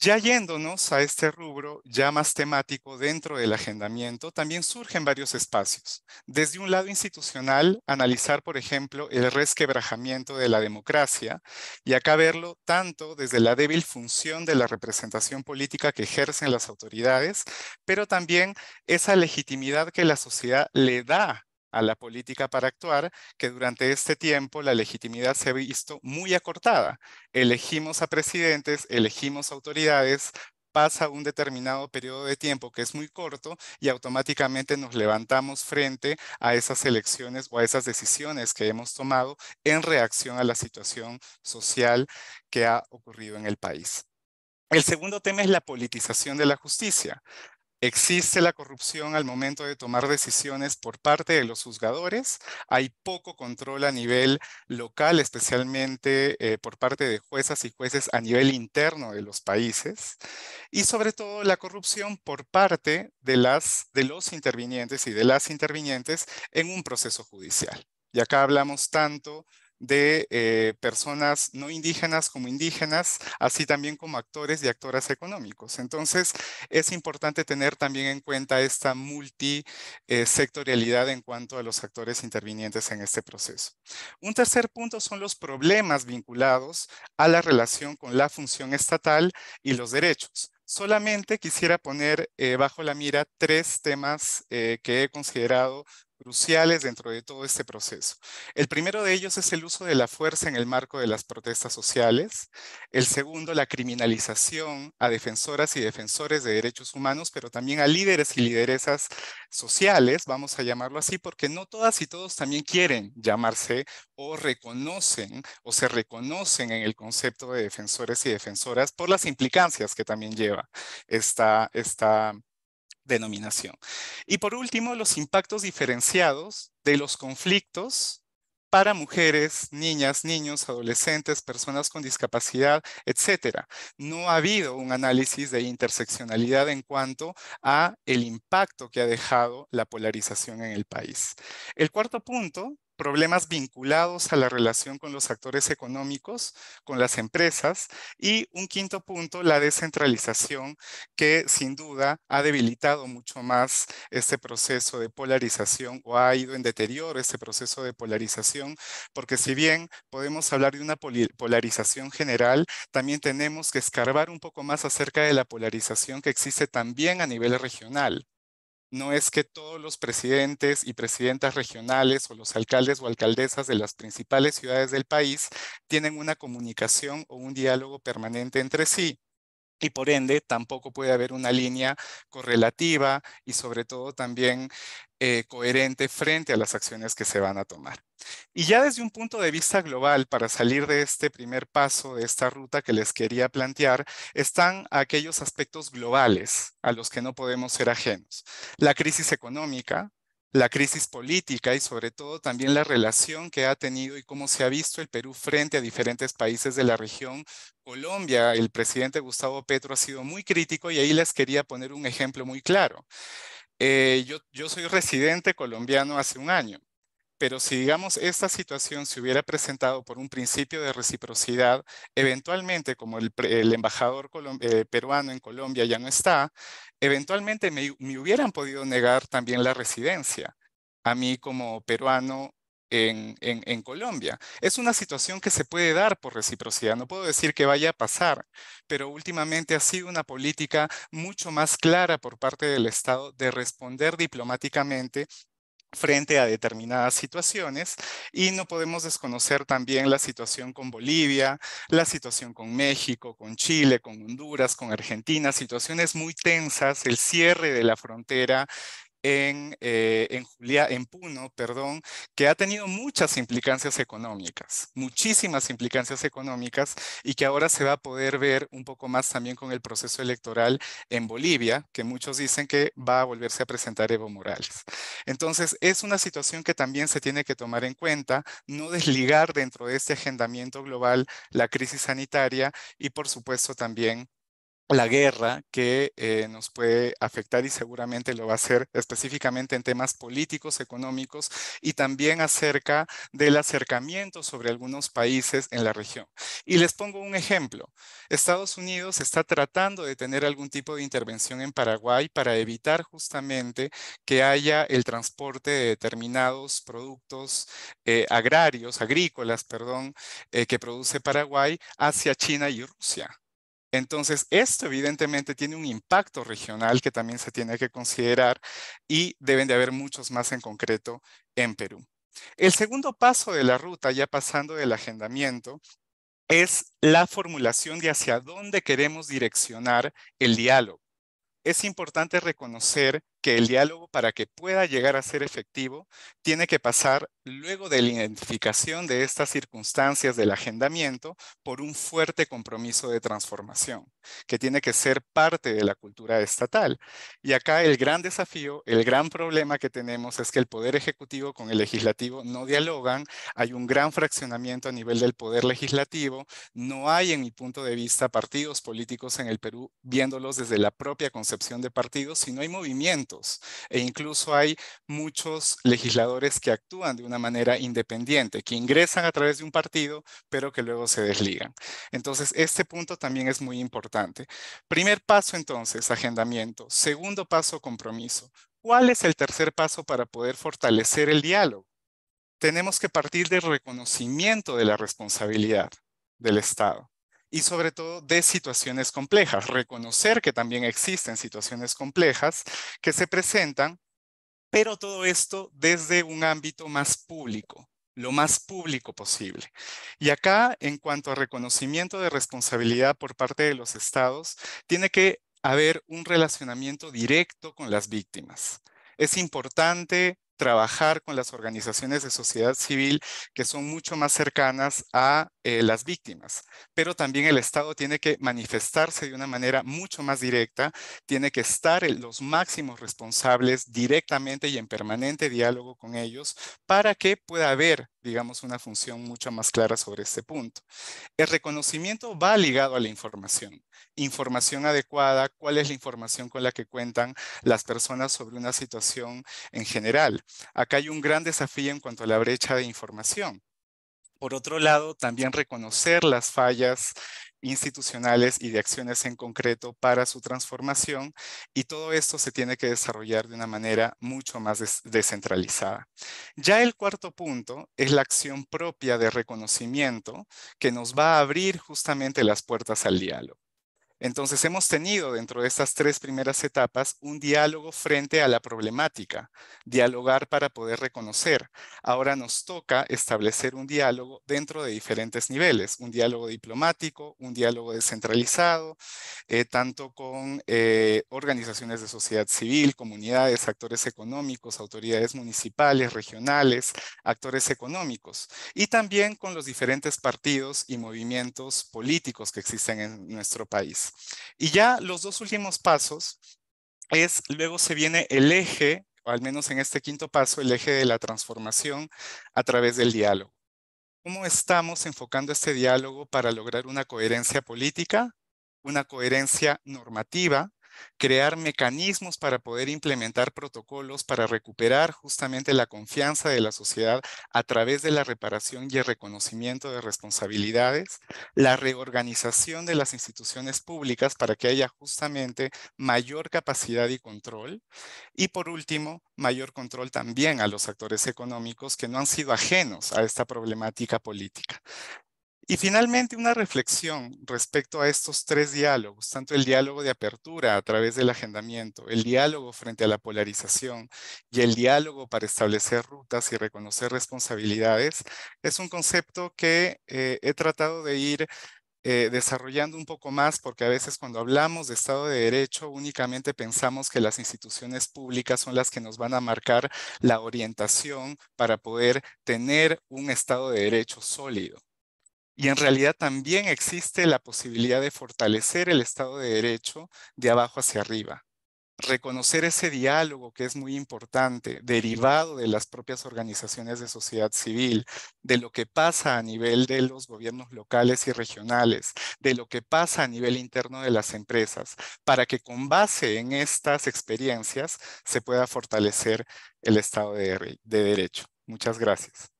Ya yéndonos a este rubro ya más temático dentro del agendamiento, también surgen varios espacios. Desde un lado institucional, analizar, por ejemplo, el resquebrajamiento de la democracia y acá verlo tanto desde la débil función de la representación política que ejercen las autoridades, pero también esa legitimidad que la sociedad le da a la política para actuar, que durante este tiempo la legitimidad se ha visto muy acortada. Elegimos a presidentes, elegimos autoridades, pasa un determinado periodo de tiempo que es muy corto y automáticamente nos levantamos frente a esas elecciones o a esas decisiones que hemos tomado en reacción a la situación social que ha ocurrido en el país. El segundo tema es la politización de la justicia. Existe la corrupción al momento de tomar decisiones por parte de los juzgadores. Hay poco control a nivel local, especialmente eh, por parte de juezas y jueces a nivel interno de los países. Y sobre todo la corrupción por parte de, las, de los intervinientes y de las intervinientes en un proceso judicial. Y acá hablamos tanto de eh, personas no indígenas como indígenas, así también como actores y actoras económicos. Entonces, es importante tener también en cuenta esta multisectorialidad en cuanto a los actores intervinientes en este proceso. Un tercer punto son los problemas vinculados a la relación con la función estatal y los derechos. Solamente quisiera poner eh, bajo la mira tres temas eh, que he considerado cruciales dentro de todo este proceso. El primero de ellos es el uso de la fuerza en el marco de las protestas sociales. El segundo, la criminalización a defensoras y defensores de derechos humanos, pero también a líderes y lideresas sociales, vamos a llamarlo así, porque no todas y todos también quieren llamarse o reconocen o se reconocen en el concepto de defensores y defensoras por las implicancias que también lleva esta, esta denominación. Y por último, los impactos diferenciados de los conflictos para mujeres, niñas, niños, adolescentes, personas con discapacidad, etcétera. No ha habido un análisis de interseccionalidad en cuanto a el impacto que ha dejado la polarización en el país. El cuarto punto problemas vinculados a la relación con los actores económicos, con las empresas y un quinto punto, la descentralización que sin duda ha debilitado mucho más este proceso de polarización o ha ido en deterioro este proceso de polarización, porque si bien podemos hablar de una polarización general, también tenemos que escarbar un poco más acerca de la polarización que existe también a nivel regional no es que todos los presidentes y presidentas regionales o los alcaldes o alcaldesas de las principales ciudades del país tienen una comunicación o un diálogo permanente entre sí y por ende tampoco puede haber una línea correlativa y sobre todo también eh, coherente frente a las acciones que se van a tomar. Y ya desde un punto de vista global, para salir de este primer paso, de esta ruta que les quería plantear, están aquellos aspectos globales a los que no podemos ser ajenos. La crisis económica, la crisis política y sobre todo también la relación que ha tenido y cómo se ha visto el Perú frente a diferentes países de la región. Colombia, el presidente Gustavo Petro ha sido muy crítico y ahí les quería poner un ejemplo muy claro. Eh, yo, yo soy residente colombiano hace un año. Pero si, digamos, esta situación se hubiera presentado por un principio de reciprocidad, eventualmente, como el, embajador eh, peruano en Colombia ya no está, eventualmente me, hubieran podido negar también la residencia a mí como peruano en, en, Colombia. Es una situación que se puede dar por reciprocidad, no puedo decir que vaya a pasar, pero últimamente ha sido una política mucho más clara por parte del Estado de responder diplomáticamente frente a determinadas situaciones y no podemos desconocer también la situación con Bolivia, la situación con México, con Chile, con Honduras, con Argentina, situaciones muy tensas, el cierre de la frontera en, eh, Julia, en Puno, perdón, que ha tenido muchas implicancias económicas, muchísimas implicancias económicas y que ahora se va a poder ver un poco más también con el proceso electoral en Bolivia, que muchos dicen que va a volverse a presentar Evo Morales. Entonces, es una situación que también se tiene que tomar en cuenta, no desligar dentro de este agendamiento global la crisis sanitaria y, por supuesto, también la guerra que eh, nos puede afectar y seguramente lo va a hacer específicamente en temas políticos, económicos y también acerca del acercamiento sobre algunos países en la región. Y les pongo un ejemplo. Estados Unidos está tratando de tener algún tipo de intervención en Paraguay para evitar justamente que haya el transporte de determinados productos eh, agrarios, agrícolas, perdón, eh, que produce Paraguay hacia China y Rusia. Entonces, esto evidentemente tiene un impacto regional que también se tiene que considerar y deben de haber muchos más en concreto en Perú. El segundo paso de la ruta, ya pasando del agendamiento, es la formulación de hacia dónde queremos direccionar el diálogo. Es importante reconocer que el diálogo para que pueda llegar a ser efectivo tiene que pasar luego de la identificación de estas circunstancias del agendamiento por un fuerte compromiso de transformación, que tiene que ser parte de la cultura estatal. Y acá el gran desafío, el gran problema que tenemos es que el Poder Ejecutivo con el Legislativo no dialogan, hay un gran fraccionamiento a nivel del Poder Legislativo, no hay en mi punto de vista partidos políticos en el Perú viéndolos desde la propia concepción de partidos, sino hay movimientos e incluso hay muchos legisladores que actúan de una manera independiente, que ingresan a través de un partido, pero que luego se desligan. Entonces, este punto también es muy importante. Primer paso, entonces, agendamiento. Segundo paso, compromiso. ¿Cuál es el tercer paso para poder fortalecer el diálogo? Tenemos que partir del reconocimiento de la responsabilidad del Estado y sobre todo de situaciones complejas. Reconocer que también existen situaciones complejas que se presentan, pero todo esto desde un ámbito más público, lo más público posible. Y acá, en cuanto a reconocimiento de responsabilidad por parte de los estados, tiene que haber un relacionamiento directo con las víctimas. Es importante trabajar con las organizaciones de sociedad civil que son mucho más cercanas a eh, las víctimas, pero también el Estado tiene que manifestarse de una manera mucho más directa, tiene que estar los máximos responsables directamente y en permanente diálogo con ellos para que pueda haber digamos, una función mucho más clara sobre este punto. El reconocimiento va ligado a la información. Información adecuada, cuál es la información con la que cuentan las personas sobre una situación en general. Acá hay un gran desafío en cuanto a la brecha de información. Por otro lado, también reconocer las fallas institucionales y de acciones en concreto para su transformación y todo esto se tiene que desarrollar de una manera mucho más descentralizada. Ya el cuarto punto es la acción propia de reconocimiento que nos va a abrir justamente las puertas al diálogo. Entonces hemos tenido dentro de estas tres primeras etapas un diálogo frente a la problemática, dialogar para poder reconocer. Ahora nos toca establecer un diálogo dentro de diferentes niveles, un diálogo diplomático, un diálogo descentralizado, eh, tanto con eh, organizaciones de sociedad civil, comunidades, actores económicos, autoridades municipales, regionales, actores económicos, y también con los diferentes partidos y movimientos políticos que existen en nuestro país. Y ya los dos últimos pasos es, luego se viene el eje, o al menos en este quinto paso, el eje de la transformación a través del diálogo. ¿Cómo estamos enfocando este diálogo para lograr una coherencia política, una coherencia normativa crear mecanismos para poder implementar protocolos para recuperar justamente la confianza de la sociedad a través de la reparación y el reconocimiento de responsabilidades, la reorganización de las instituciones públicas para que haya justamente mayor capacidad y control y por último, mayor control también a los actores económicos que no han sido ajenos a esta problemática política. Y finalmente una reflexión respecto a estos tres diálogos, tanto el diálogo de apertura a través del agendamiento, el diálogo frente a la polarización y el diálogo para establecer rutas y reconocer responsabilidades, es un concepto que eh, he tratado de ir eh, desarrollando un poco más porque a veces cuando hablamos de Estado de Derecho únicamente pensamos que las instituciones públicas son las que nos van a marcar la orientación para poder tener un Estado de Derecho sólido. Y en realidad también existe la posibilidad de fortalecer el Estado de Derecho de abajo hacia arriba. reconocer ese diálogo que es muy importante, derivado de las propias organizaciones de sociedad civil, de lo que pasa a nivel de los gobiernos locales y regionales, de lo que pasa a nivel interno de las empresas, para que con base en estas experiencias se pueda fortalecer el Estado de, de Derecho. Muchas gracias.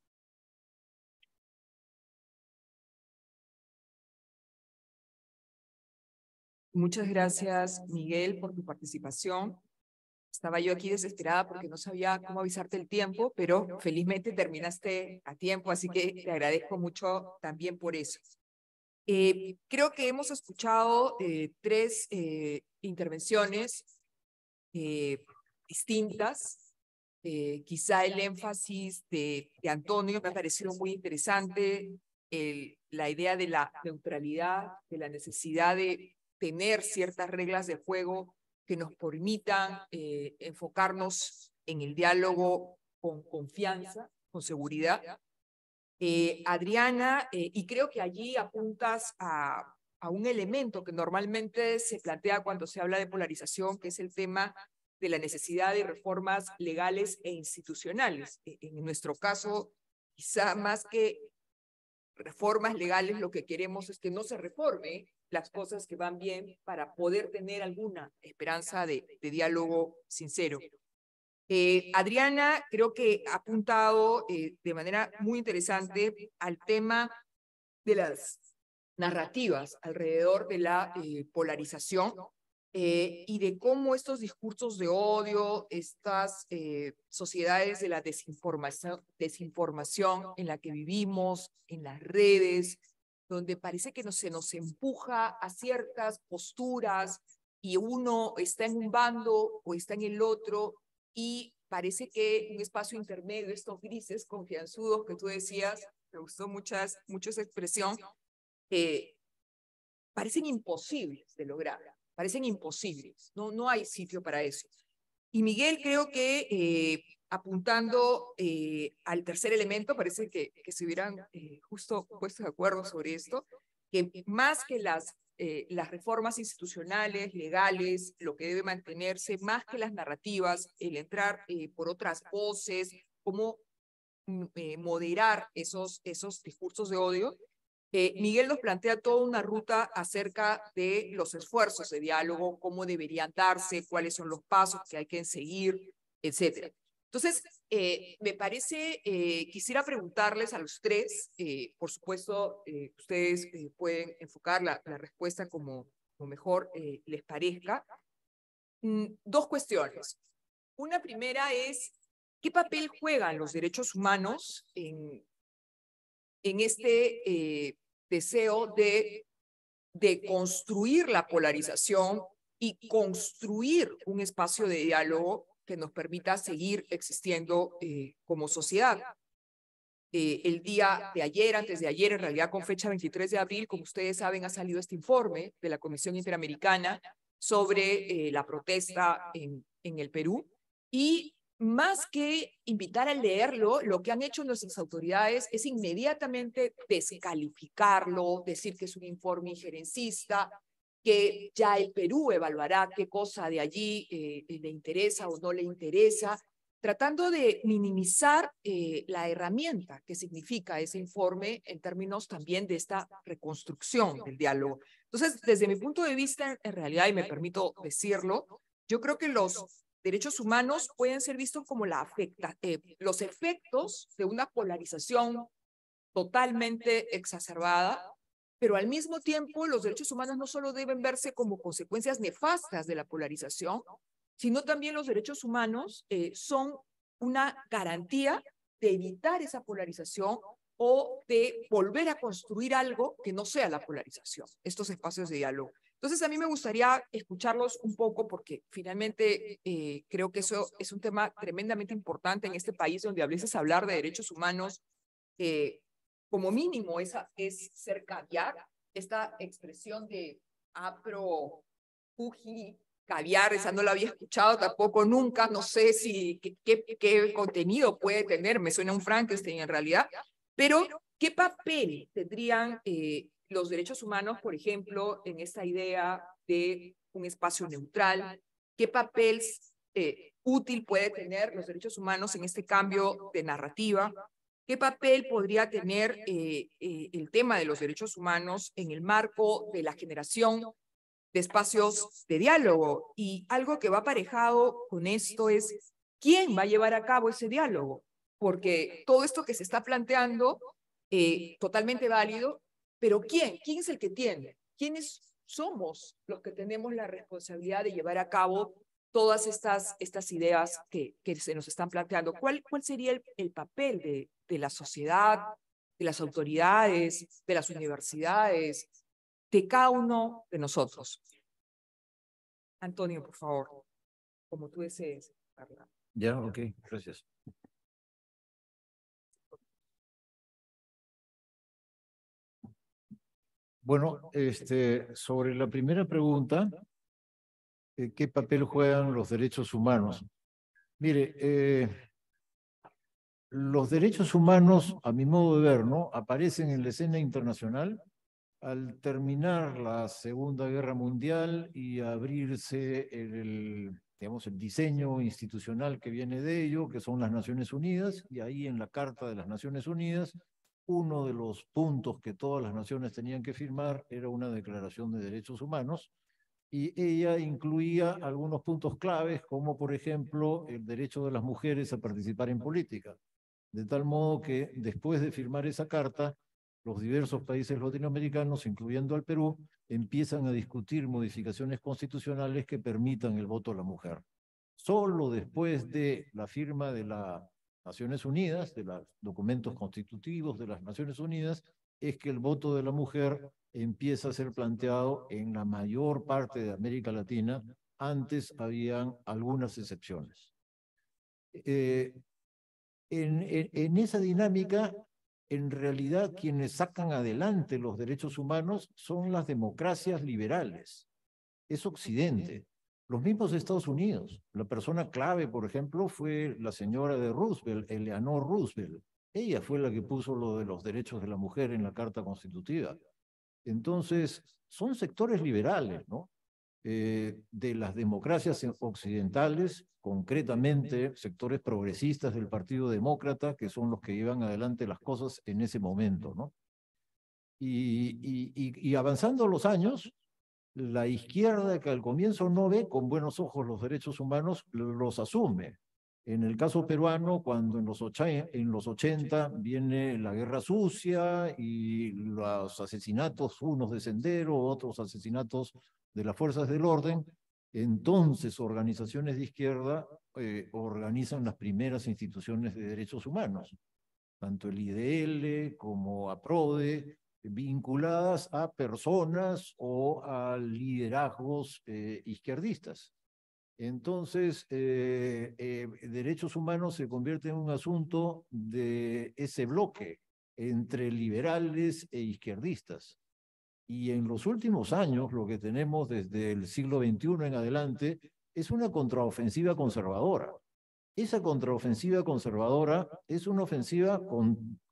Muchas gracias, Miguel, por tu participación. Estaba yo aquí desesperada porque no sabía cómo avisarte el tiempo, pero felizmente terminaste a tiempo, así que te agradezco mucho también por eso. Eh, creo que hemos escuchado eh, tres eh, intervenciones distintas. quizá el énfasis de, de, Antonio me ha parecido muy interesante, el, la idea de la neutralidad, de la necesidad de tener ciertas reglas de juego que nos permitan eh, enfocarnos en el diálogo con confianza, con seguridad. Eh, Adriana, eh, y creo que allí apuntas a, a un elemento que normalmente se plantea cuando se habla de polarización, que es el tema de la necesidad de reformas legales e institucionales. E, en nuestro caso, quizá más que reformas legales, lo que queremos es que no se reforme las cosas que van bien para poder tener alguna esperanza de, diálogo sincero. Eh, Adriana creo que ha apuntado eh, de manera muy interesante al tema de las narrativas alrededor de la eh, polarización y de cómo estos discursos de odio, estas sociedades de la desinformación, desinformación en la que vivimos, en las redes, donde parece que no, se nos empuja a ciertas posturas y uno está en un bando o está en el otro y parece que un espacio intermedio, estos grises confianzudos que tú decías, me gustó muchas, mucho esa expresión, eh, parecen imposibles de lograr, parecen imposibles, no, no hay sitio para eso. Y Miguel creo que eh, apuntando eh, al tercer elemento, parece que, se hubieran eh, justo puesto de acuerdo sobre esto, que más que las, eh, reformas institucionales, legales, lo que debe mantenerse, más que las narrativas, el entrar por otras voces, cómo mm, moderar esos, esos discursos de odio, Miguel nos plantea toda una ruta acerca de los esfuerzos de diálogo, cómo deberían darse, cuáles son los pasos que hay que seguir, etcétera. Entonces, eh, me parece, eh, quisiera preguntarles a los tres, eh, por supuesto, ustedes pueden enfocar la, respuesta como, como mejor les parezca. Mm, dos cuestiones. Una primera es, ¿qué papel juegan los derechos humanos en, en este deseo de, de construir la polarización y construir un espacio de diálogo que nos permita seguir existiendo eh, como sociedad. Eh, el día de ayer, antes de ayer, en realidad con fecha 23 de abril, como ustedes saben, ha salido este informe de la Comisión Interamericana sobre eh, la protesta en, en el Perú. Y más que invitar a leerlo, lo que han hecho nuestras autoridades es inmediatamente descalificarlo, decir que es un informe injerencista, que ya el Perú evaluará qué cosa de allí eh, le interesa o no le interesa, tratando de minimizar eh, la herramienta que significa ese informe en términos también de esta reconstrucción del diálogo. Entonces, desde mi punto de vista, en realidad, y me permito decirlo, yo creo que los derechos humanos pueden ser vistos como la afecta, eh, los efectos de una polarización totalmente exacerbada pero al mismo tiempo los derechos humanos no solo deben verse como consecuencias nefastas de la polarización, sino también los derechos humanos eh, son una garantía de evitar esa polarización o de volver a construir algo que no sea la polarización, estos espacios de diálogo. Entonces, a mí me gustaría escucharlos un poco porque finalmente eh, creo que eso es un tema tremendamente importante en este país donde a veces hablar de derechos humanos eh, como mínimo esa es ser caviar, esta expresión de apro, fuji, caviar, esa no la había escuchado tampoco nunca, no sé si qué, qué, contenido puede tener, me suena un Frankenstein en realidad, pero ¿qué papel tendrían eh, los derechos humanos, por ejemplo, en esta idea de un espacio neutral, qué papel eh, útil puede tener los derechos humanos en este cambio de narrativa, qué papel podría tener eh, eh, el tema de los derechos humanos en el marco de la generación de espacios de diálogo. Y algo que va aparejado con esto es quién va a llevar a cabo ese diálogo, porque todo esto que se está planteando, totalmente válido, pero ¿quién? ¿Quién es el que tiene? ¿Quiénes somos los que tenemos la responsabilidad de llevar a cabo todas estas, estas ideas que, que se nos están planteando. ¿Cuál, cuál sería el, el papel de, de la sociedad, de las autoridades, de las universidades, de cada uno de nosotros? Antonio, por favor, como tú desees. Ya, ok, gracias. Bueno, este, sobre la primera pregunta, eh, ¿qué papel juegan los derechos humanos? Mire, eh, los derechos humanos, a mi modo de ver, ¿no? aparecen en la escena internacional al terminar la Segunda Guerra Mundial y abrirse el, digamos, el diseño institucional que viene de ello, que son las Naciones Unidas, y ahí en la Carta de las Naciones Unidas uno de los puntos que todas las naciones tenían que firmar era una declaración de derechos humanos y ella incluía algunos puntos claves como por ejemplo el derecho de las mujeres a participar en política. De tal modo que después de firmar esa carta, los diversos países latinoamericanos, incluyendo al Perú, empiezan a discutir modificaciones constitucionales que permitan el voto a la mujer. Solo después de la firma de la Naciones Unidas, de los documentos constitutivos de las Naciones Unidas, es que el voto de la mujer empieza a ser planteado en la mayor parte de América Latina. Antes habían algunas excepciones. Eh, en, en esa dinámica, en realidad quienes sacan adelante los derechos humanos son las democracias liberales. Es Occidente. Los mismos Estados Unidos. La persona clave, por ejemplo, fue la señora de Roosevelt, Eleanor Roosevelt. Ella fue la que puso lo de los derechos de la mujer en la Carta Constitutiva. Entonces, son sectores liberales, ¿no? Eh, de las democracias occidentales, concretamente sectores progresistas del Partido Demócrata, que son los que llevan adelante las cosas en ese momento, ¿no? Y, y, y avanzando los años, la izquierda que al comienzo no ve con buenos ojos los derechos humanos, los asume. En el caso peruano, cuando en los, en los 80 viene la guerra sucia y los asesinatos, unos de Sendero, otros asesinatos de las fuerzas del orden, entonces organizaciones de izquierda eh, organizan las primeras instituciones de derechos humanos, tanto el IDL como APRODE, vinculadas a personas o a liderazgos eh, izquierdistas. Entonces, eh, eh, derechos humanos se convierte en un asunto de ese bloque entre liberales e izquierdistas. Y en los últimos años, lo que tenemos desde el siglo XXI en adelante es una contraofensiva conservadora. Esa contraofensiva conservadora es una ofensiva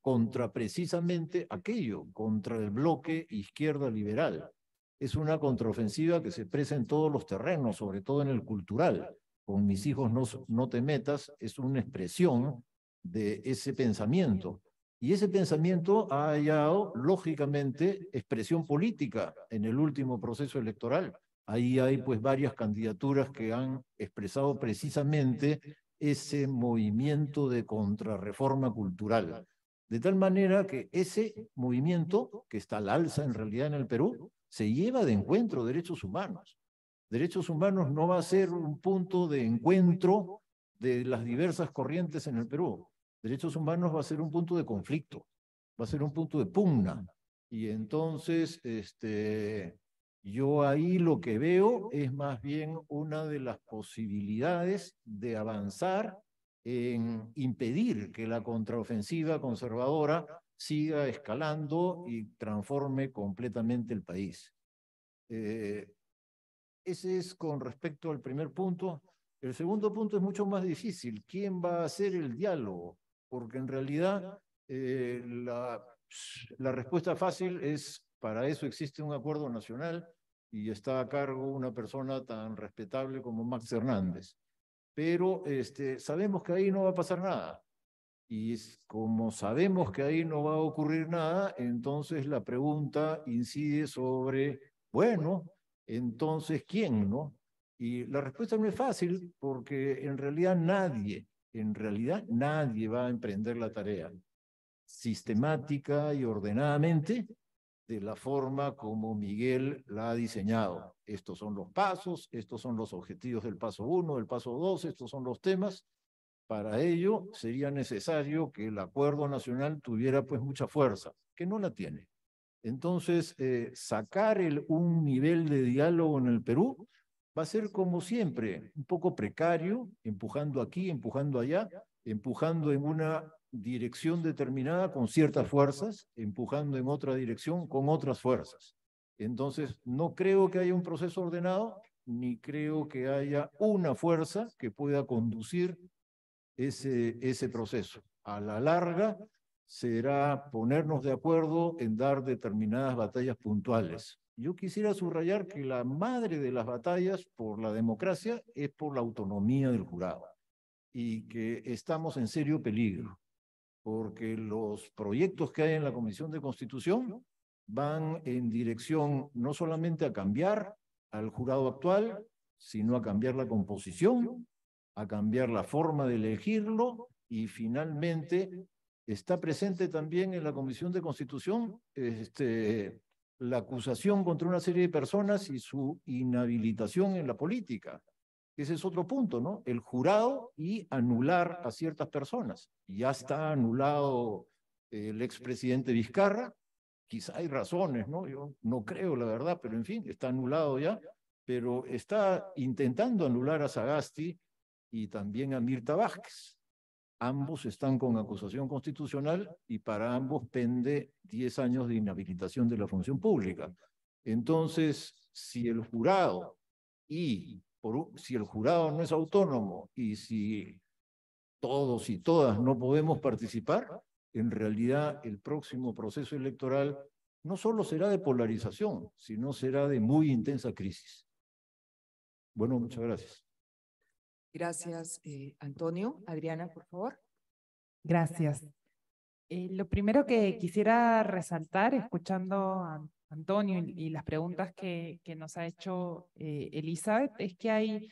contra precisamente aquello, contra el bloque izquierda liberal. Es una contraofensiva que se expresa en todos los terrenos, sobre todo en el cultural. Con mis hijos no, no te metas es una expresión de ese pensamiento. Y ese pensamiento ha hallado, lógicamente, expresión política en el último proceso electoral. Ahí hay pues varias candidaturas que han expresado precisamente ese movimiento de contrarreforma cultural. De tal manera que ese movimiento, que está al alza en realidad en el Perú, se lleva de encuentro derechos humanos. Derechos humanos no va a ser un punto de encuentro de las diversas corrientes en el Perú. Derechos humanos va a ser un punto de conflicto, va a ser un punto de pugna. Y entonces, este, yo ahí lo que veo es más bien una de las posibilidades de avanzar en impedir que la contraofensiva conservadora siga escalando y transforme completamente el país. Eh, ese es con respecto al primer punto. El segundo punto es mucho más difícil. ¿Quién va a hacer el diálogo? Porque en realidad eh, la, la respuesta fácil es, para eso existe un acuerdo nacional y está a cargo una persona tan respetable como Max Hernández. Pero este, sabemos que ahí no va a pasar nada. Y como sabemos que ahí no va a ocurrir nada, entonces la pregunta incide sobre, bueno, entonces, ¿quién, no? Y la respuesta no es fácil porque en realidad nadie, en realidad nadie va a emprender la tarea sistemática y ordenadamente de la forma como Miguel la ha diseñado. Estos son los pasos, estos son los objetivos del paso 1, del paso 2, estos son los temas. Para ello sería necesario que el acuerdo nacional tuviera pues mucha fuerza, que no la tiene. Entonces, eh, sacar el, un nivel de diálogo en el Perú va a ser como siempre, un poco precario, empujando aquí, empujando allá, empujando en una dirección determinada con ciertas fuerzas, empujando en otra dirección con otras fuerzas. Entonces, no creo que haya un proceso ordenado, ni creo que haya una fuerza que pueda conducir ese, ese proceso. A la larga, será ponernos de acuerdo en dar determinadas batallas puntuales. Yo quisiera subrayar que la madre de las batallas por la democracia es por la autonomía del jurado y que estamos en serio peligro porque los proyectos que hay en la Comisión de Constitución van en dirección no solamente a cambiar al jurado actual, sino a cambiar la composición, a cambiar la forma de elegirlo y finalmente está presente también en la Comisión de Constitución este, la acusación contra una serie de personas y su inhabilitación en la política. Ese es otro punto, ¿no? El jurado y anular a ciertas personas. Ya está anulado el expresidente Vizcarra, quizá hay razones, ¿no? Yo no creo, la verdad, pero en fin, está anulado ya, pero está intentando anular a Sagasti y también a Mirta Vázquez. Ambos están con acusación constitucional y para ambos pende 10 años de inhabilitación de la función pública. Entonces, si el jurado y si el jurado no es autónomo y si todos y todas no podemos participar, en realidad el próximo proceso electoral no solo será de polarización, sino será de muy intensa crisis. Bueno, muchas gracias. Gracias, eh, Antonio. Adriana, por favor. Gracias. Eh, lo primero que quisiera resaltar, escuchando a Antonio y, las preguntas que, que nos ha hecho eh, Elizabeth, es que hay,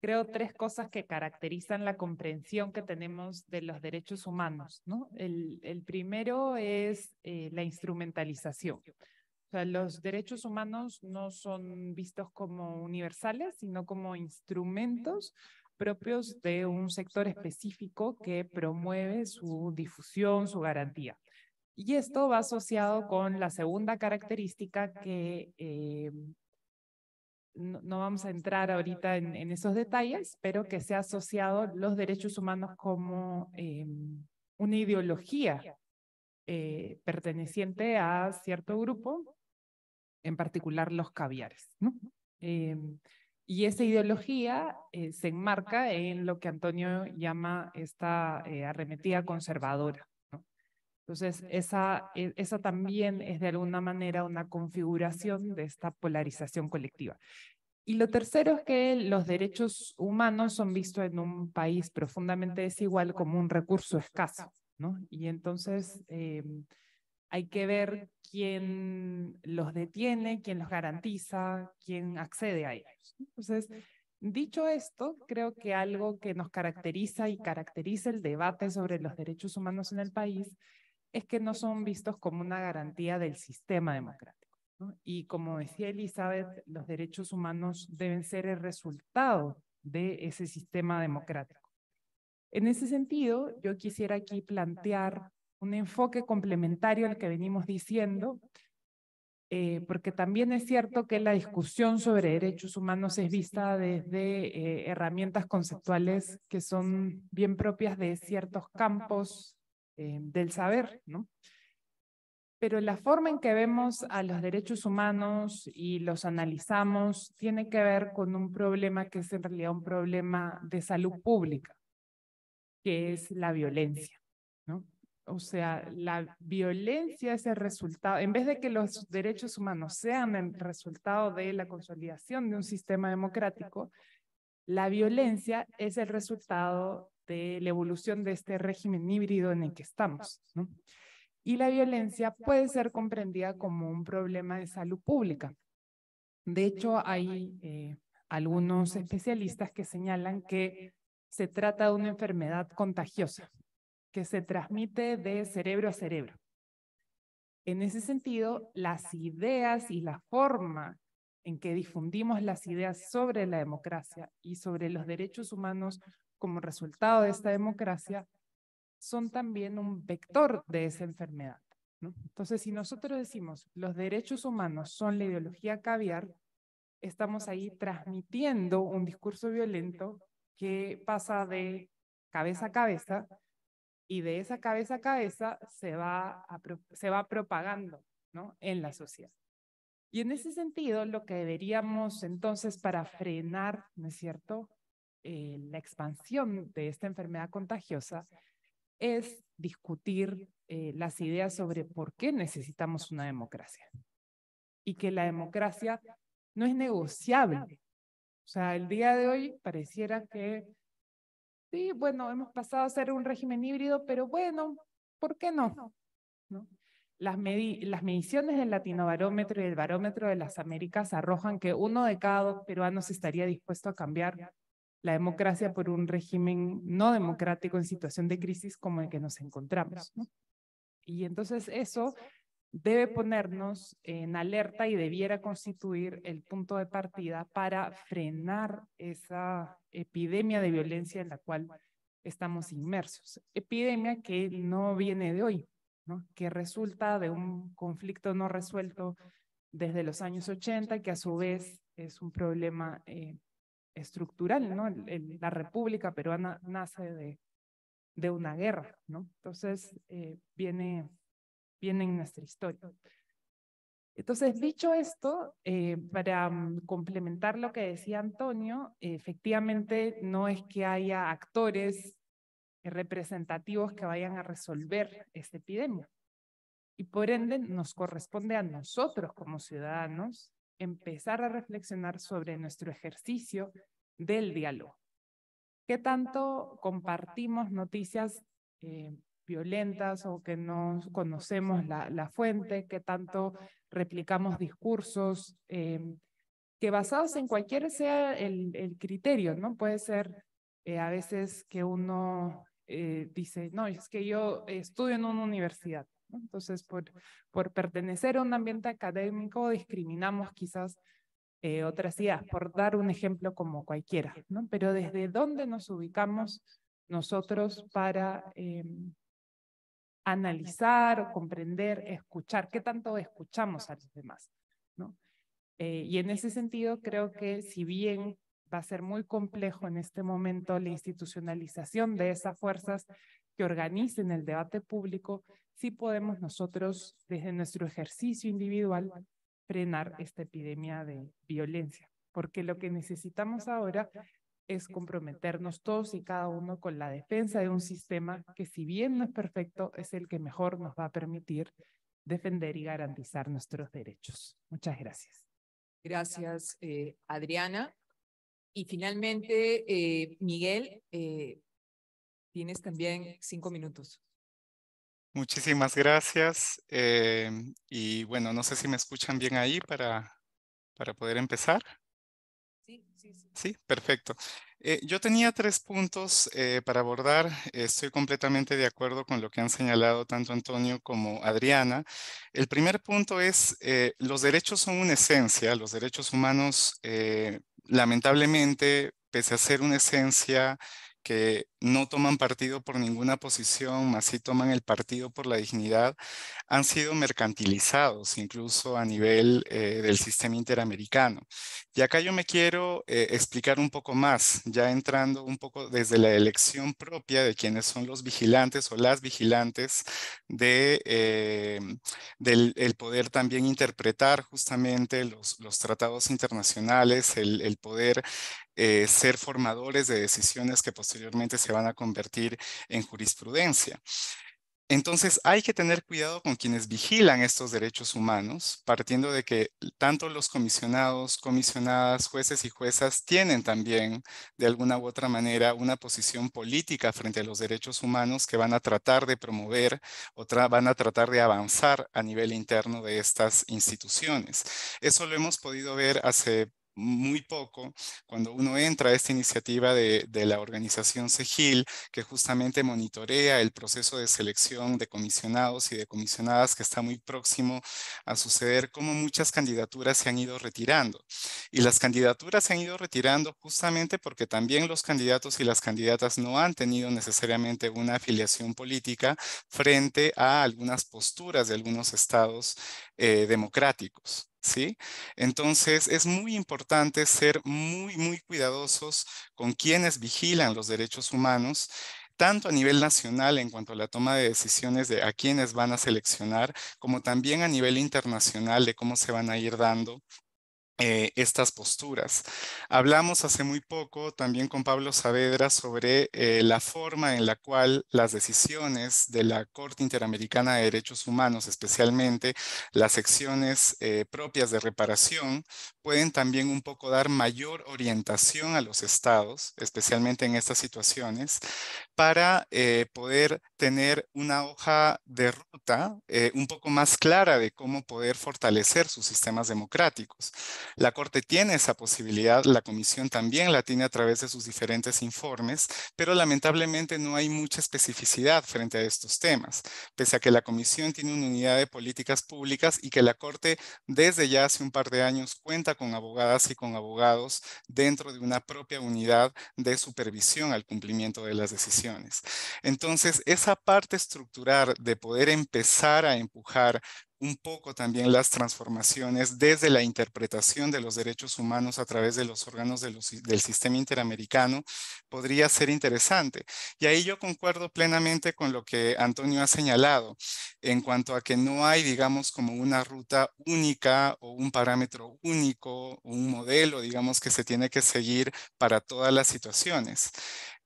creo, tres cosas que caracterizan la comprensión que tenemos de los derechos humanos. ¿no? El, el primero es eh, la instrumentalización. O sea, los derechos humanos no son vistos como universales, sino como instrumentos propios de un sector específico que promueve su difusión, su garantía. Y esto va asociado con la segunda característica que eh, no, vamos a entrar ahorita en, esos detalles, pero que se ha asociado los derechos humanos como eh, una ideología eh, perteneciente a cierto grupo, en particular los caviares. Y esa ideología se enmarca en lo que Antonio llama esta arremetida conservadora. Entonces, esa, e, esa también es de alguna manera una configuración de esta polarización colectiva. Y lo tercero es que los derechos humanos son vistos en un país profundamente desigual como un recurso escaso, ¿no? Y entonces em, hay que ver quién los detiene, quién los garantiza, quién accede a ellos. Entonces, dicho esto, creo que algo que nos caracteriza y caracteriza el debate sobre los derechos humanos en el país es que no son vistos como una garantía del sistema democrático. Y como decía Elizabeth, los derechos humanos deben ser el resultado de ese sistema democrático. En ese sentido, yo quisiera aquí plantear un enfoque complementario al que venimos diciendo, eh, porque también es cierto que la discusión sobre derechos humanos es vista desde eh, herramientas conceptuales que son bien propias de ciertos campos eh, del saber, ¿no? Pero la forma en que vemos a los derechos humanos y los analizamos tiene que ver con un problema que es en realidad un problema de salud pública, que es la violencia. O sea, la violencia es el resultado, en vez de que los derechos humanos sean el resultado de la consolidación de un sistema democrático, la violencia es el resultado de la evolución de este régimen híbrido en el que estamos. Y la violencia puede ser comprendida como un problema de salud pública. De hecho, hay eh, algunos especialistas que señalan que se trata de una enfermedad contagiosa que se transmite de cerebro a cerebro. En ese sentido, las ideas y la forma en que difundimos las ideas sobre la democracia y sobre los derechos humanos como resultado de esta democracia son también un vector de esa enfermedad. Entonces, si nosotros decimos los derechos humanos son la ideología caviar, estamos ahí transmitiendo un discurso violento que pasa de cabeza a cabeza y de esa cabeza a cabeza se va, se va propagando ¿no? en la sociedad. Y en ese sentido, lo que deberíamos entonces para frenar, ¿no es cierto?, eh, la expansión de esta enfermedad contagiosa es discutir eh, las ideas sobre por qué necesitamos una democracia y que la democracia no es negociable. O sea, el día de hoy pareciera que, sí, bueno, hemos pasado a ser un régimen híbrido, pero bueno, ¿por qué no? ¿No? Las, las mediciones del Latinobarómetro y el Barómetro de las Américas arrojan que uno de cada dos peruanos estaría dispuesto a cambiar la democracia por un régimen no democrático en situación de crisis como el que nos encontramos. Y entonces eso debe ponernos en alerta y debiera constituir el punto de partida para frenar esa epidemia de violencia en la cual estamos inmersos. Epidemia que no viene de hoy, ¿no? que resulta de un conflicto no resuelto desde los años 80, que a su vez es un problema eh, estructural, ¿no? la República Peruana nace de, de una guerra, ¿no? Entonces, eh, viene, viene en nuestra historia. Entonces, dicho esto, eh, para mm, complementar lo que decía Antonio, efectivamente no es que haya actores representativos que vayan a resolver esta epidemia. Y por ende nos corresponde a nosotros como ciudadanos empezar a reflexionar sobre nuestro ejercicio del diálogo. ¿Qué tanto compartimos noticias eh, violentas o que no conocemos la, fuente? ¿Qué tanto replicamos discursos eh, que basados en cualquier sea el, criterio, ¿no? Puede ser eh, a veces que uno dice, no, es que yo estudio en una universidad. Entonces, por, por pertenecer a un ambiente académico, discriminamos quizás eh, otras ideas, por dar un ejemplo como cualquiera, ¿no? Pero desde dónde nos ubicamos nosotros para analizar, comprender, escuchar, qué tanto escuchamos a los demás, ¿no? Eh, y en ese sentido, creo que si bien va a ser muy complejo en este momento la institucionalización de esas fuerzas que organicen el debate público, sí podemos nosotros, desde nuestro ejercicio individual, frenar esta epidemia de violencia, porque lo que necesitamos ahora es comprometernos todos y cada uno con la defensa de un sistema que si bien no es perfecto, es el que mejor nos va a permitir defender y garantizar nuestros derechos. Muchas gracias. Gracias, eh, Adriana. Y finalmente, eh, Miguel, eh, tienes también cinco minutos. Muchísimas gracias. Eh, y bueno, no sé si me escuchan bien ahí para, para poder empezar. Sí, perfecto. Eh, yo tenía tres puntos eh, para abordar. Estoy completamente de acuerdo con lo que han señalado tanto Antonio como Adriana. El primer punto es, los derechos son una esencia. Los derechos humanos, lamentablemente, pese a ser una esencia que no toman partido por ninguna posición, más sí toman el partido por la dignidad, han sido mercantilizados incluso a nivel eh, del sistema interamericano. Y acá yo me quiero eh, explicar un poco más, ya entrando un poco desde la elección propia de quienes son los vigilantes o las vigilantes de, eh, del el poder también interpretar justamente los, tratados internacionales, el, el poder ser formadores de decisiones que posteriormente se van a convertir en jurisprudencia. Entonces hay que tener cuidado con quienes vigilan estos derechos humanos, partiendo de que tanto los comisionados, comisionadas, jueces y juezas tienen también de alguna u otra manera una posición política frente a los derechos humanos que van a tratar de promover o van a tratar de avanzar a nivel interno de estas instituciones. Eso lo hemos podido ver hace muy poco cuando uno entra a esta iniciativa de, la organización CEGIL, que justamente monitorea el proceso de selección de comisionados y de comisionadas que está muy próximo a suceder, como muchas candidaturas se han ido retirando. Y las candidaturas se han ido retirando justamente porque también los candidatos y las candidatas no han tenido necesariamente una afiliación política frente a algunas posturas de algunos estados eh, democráticos. ¿Sí? Entonces, es muy importante ser muy, muy cuidadosos con quienes vigilan los derechos humanos tanto a nivel nacional en cuanto a la toma de decisiones de a quiénes van a seleccionar, como también a nivel internacional de cómo se van a ir dando eh, estas posturas. Hablamos hace muy poco también con Pablo Saavedra sobre eh, la forma en la cual las decisiones de la Corte Interamericana de Derechos Humanos, especialmente las secciones eh, propias de reparación, pueden también un poco dar mayor orientación a los estados, especialmente en estas situaciones, para poder tener una hoja de ruta un poco más clara de cómo poder fortalecer sus sistemas democráticos. La Corte tiene esa posibilidad, la Comisión también la tiene a través de sus diferentes informes, pero lamentablemente no hay mucha especificidad frente a estos temas, pese a que la Comisión tiene una unidad de políticas públicas y que la Corte desde ya hace un par de años cuenta con abogadas y con abogados dentro de una propia unidad de supervisión al cumplimiento de las decisiones. Entonces, esa parte estructural de poder empezar a empujar un poco también las transformaciones desde la interpretación de los derechos humanos a través de los órganos del sistema interamericano podría ser interesante. Y ahí yo concuerdo plenamente con lo que Antonio ha señalado en cuanto a que no hay, digamos, como una ruta única o un parámetro único o un modelo, digamos, que se tiene que seguir para todas las situaciones.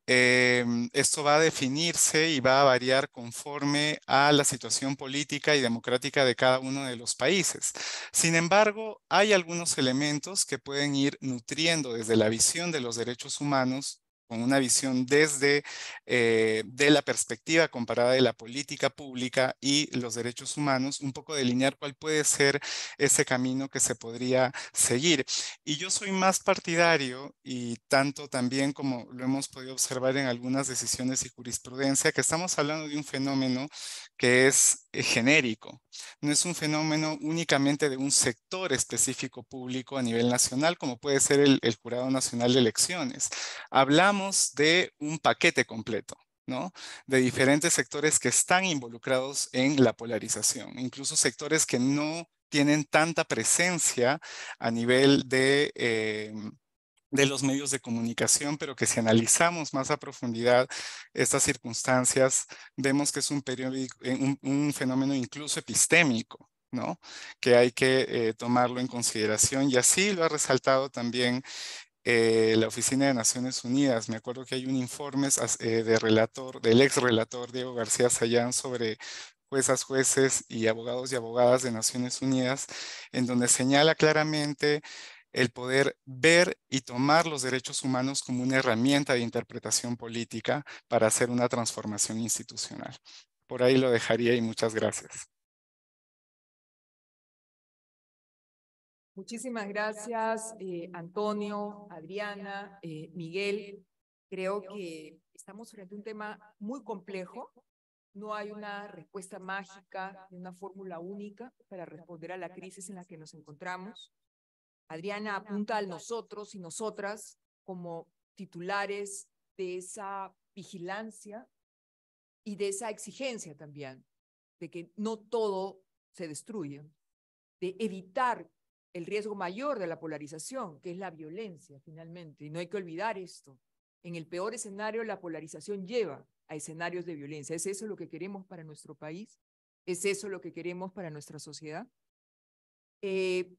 Em, esto va a definirse y va a variar conforme a la situación política y democrática de cada uno de los países. Sin embargo, hay algunos elementos que pueden ir nutriendo desde la visión de los derechos humanos con una visión desde eh, de la perspectiva comparada de la política pública y los derechos humanos, un poco delinear cuál puede ser ese camino que se podría seguir. Y yo soy más partidario, y tanto también como lo hemos podido observar en algunas decisiones y jurisprudencia, que estamos hablando de un fenómeno que es eh, genérico. No es un fenómeno únicamente de un sector específico público a nivel nacional, como puede ser el, el Jurado Nacional de Elecciones. Hablamos de un paquete completo. ¿no? de diferentes sectores que están involucrados en la polarización, incluso sectores que no tienen tanta presencia a nivel de, eh, de los medios de comunicación, pero que si analizamos más a profundidad estas circunstancias, vemos que es un, eh, fenómeno incluso epistémico, ¿no? que hay que eh, tomarlo en consideración y así lo ha resaltado también eh, la Oficina de Naciones Unidas. Me acuerdo que hay un informe de relator, del ex relator Diego García Sayán sobre juezas, jueces y abogados y abogadas de Naciones Unidas, en donde señala claramente el poder ver y tomar los derechos humanos como una herramienta de interpretación política para hacer una transformación institucional. Por ahí lo dejaría y muchas gracias. Muchísimas gracias, eh, Antonio, Adriana, eh, Miguel. Creo que estamos frente a un tema muy complejo. No hay una respuesta mágica, una fórmula única para responder a la crisis en la que nos encontramos. Adriana apunta a nosotros y nosotras como titulares de esa vigilancia y de esa exigencia también, de que no todo se destruye, de evitar el riesgo mayor de la polarización, que es la violencia finalmente. Y no hay que olvidar esto. En el peor escenario, la polarización lleva a escenarios de violencia. ¿Es eso lo que queremos para nuestro país? ¿Es eso lo que queremos para nuestra sociedad? Eh,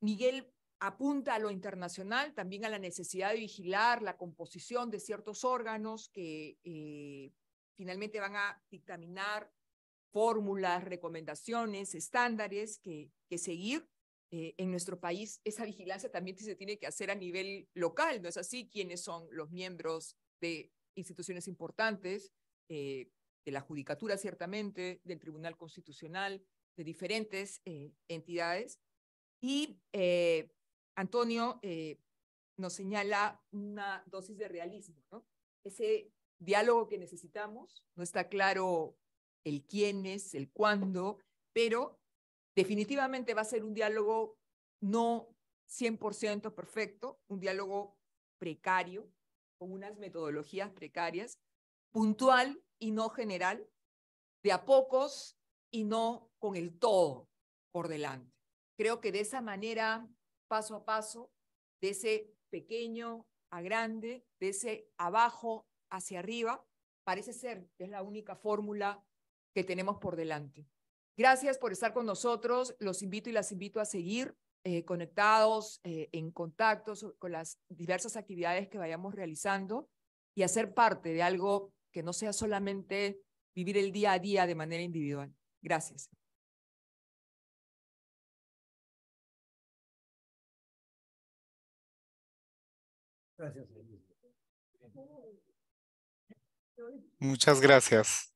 Miguel apunta a lo internacional, también a la necesidad de vigilar la composición de ciertos órganos que eh, finalmente van a dictaminar fórmulas, recomendaciones, estándares que, seguir. Eh, en nuestro país, esa vigilancia también se tiene que hacer a nivel local, ¿no es así? ¿Quiénes son los miembros de instituciones importantes, eh, de la Judicatura ciertamente, del Tribunal Constitucional, de diferentes entidades? Y Antonio nos señala una dosis de realismo, ¿no? Ese diálogo que necesitamos, no está claro el quién es, el cuándo, pero definitivamente va a ser un diálogo no 100% perfecto, un diálogo precario, con unas metodologías precarias, puntual y no general, de a pocos y no con el todo por delante. Creo que de esa manera, paso a paso, de ese pequeño a grande, de ese abajo hacia arriba, parece ser que es la única fórmula que tenemos por delante. Gracias por estar con nosotros. Los invito y las invito a seguir eh, conectados, eh, en contacto con las diversas actividades que vayamos realizando y a ser parte de algo que no sea solamente vivir el día a día de manera individual. Gracias. Muchas gracias.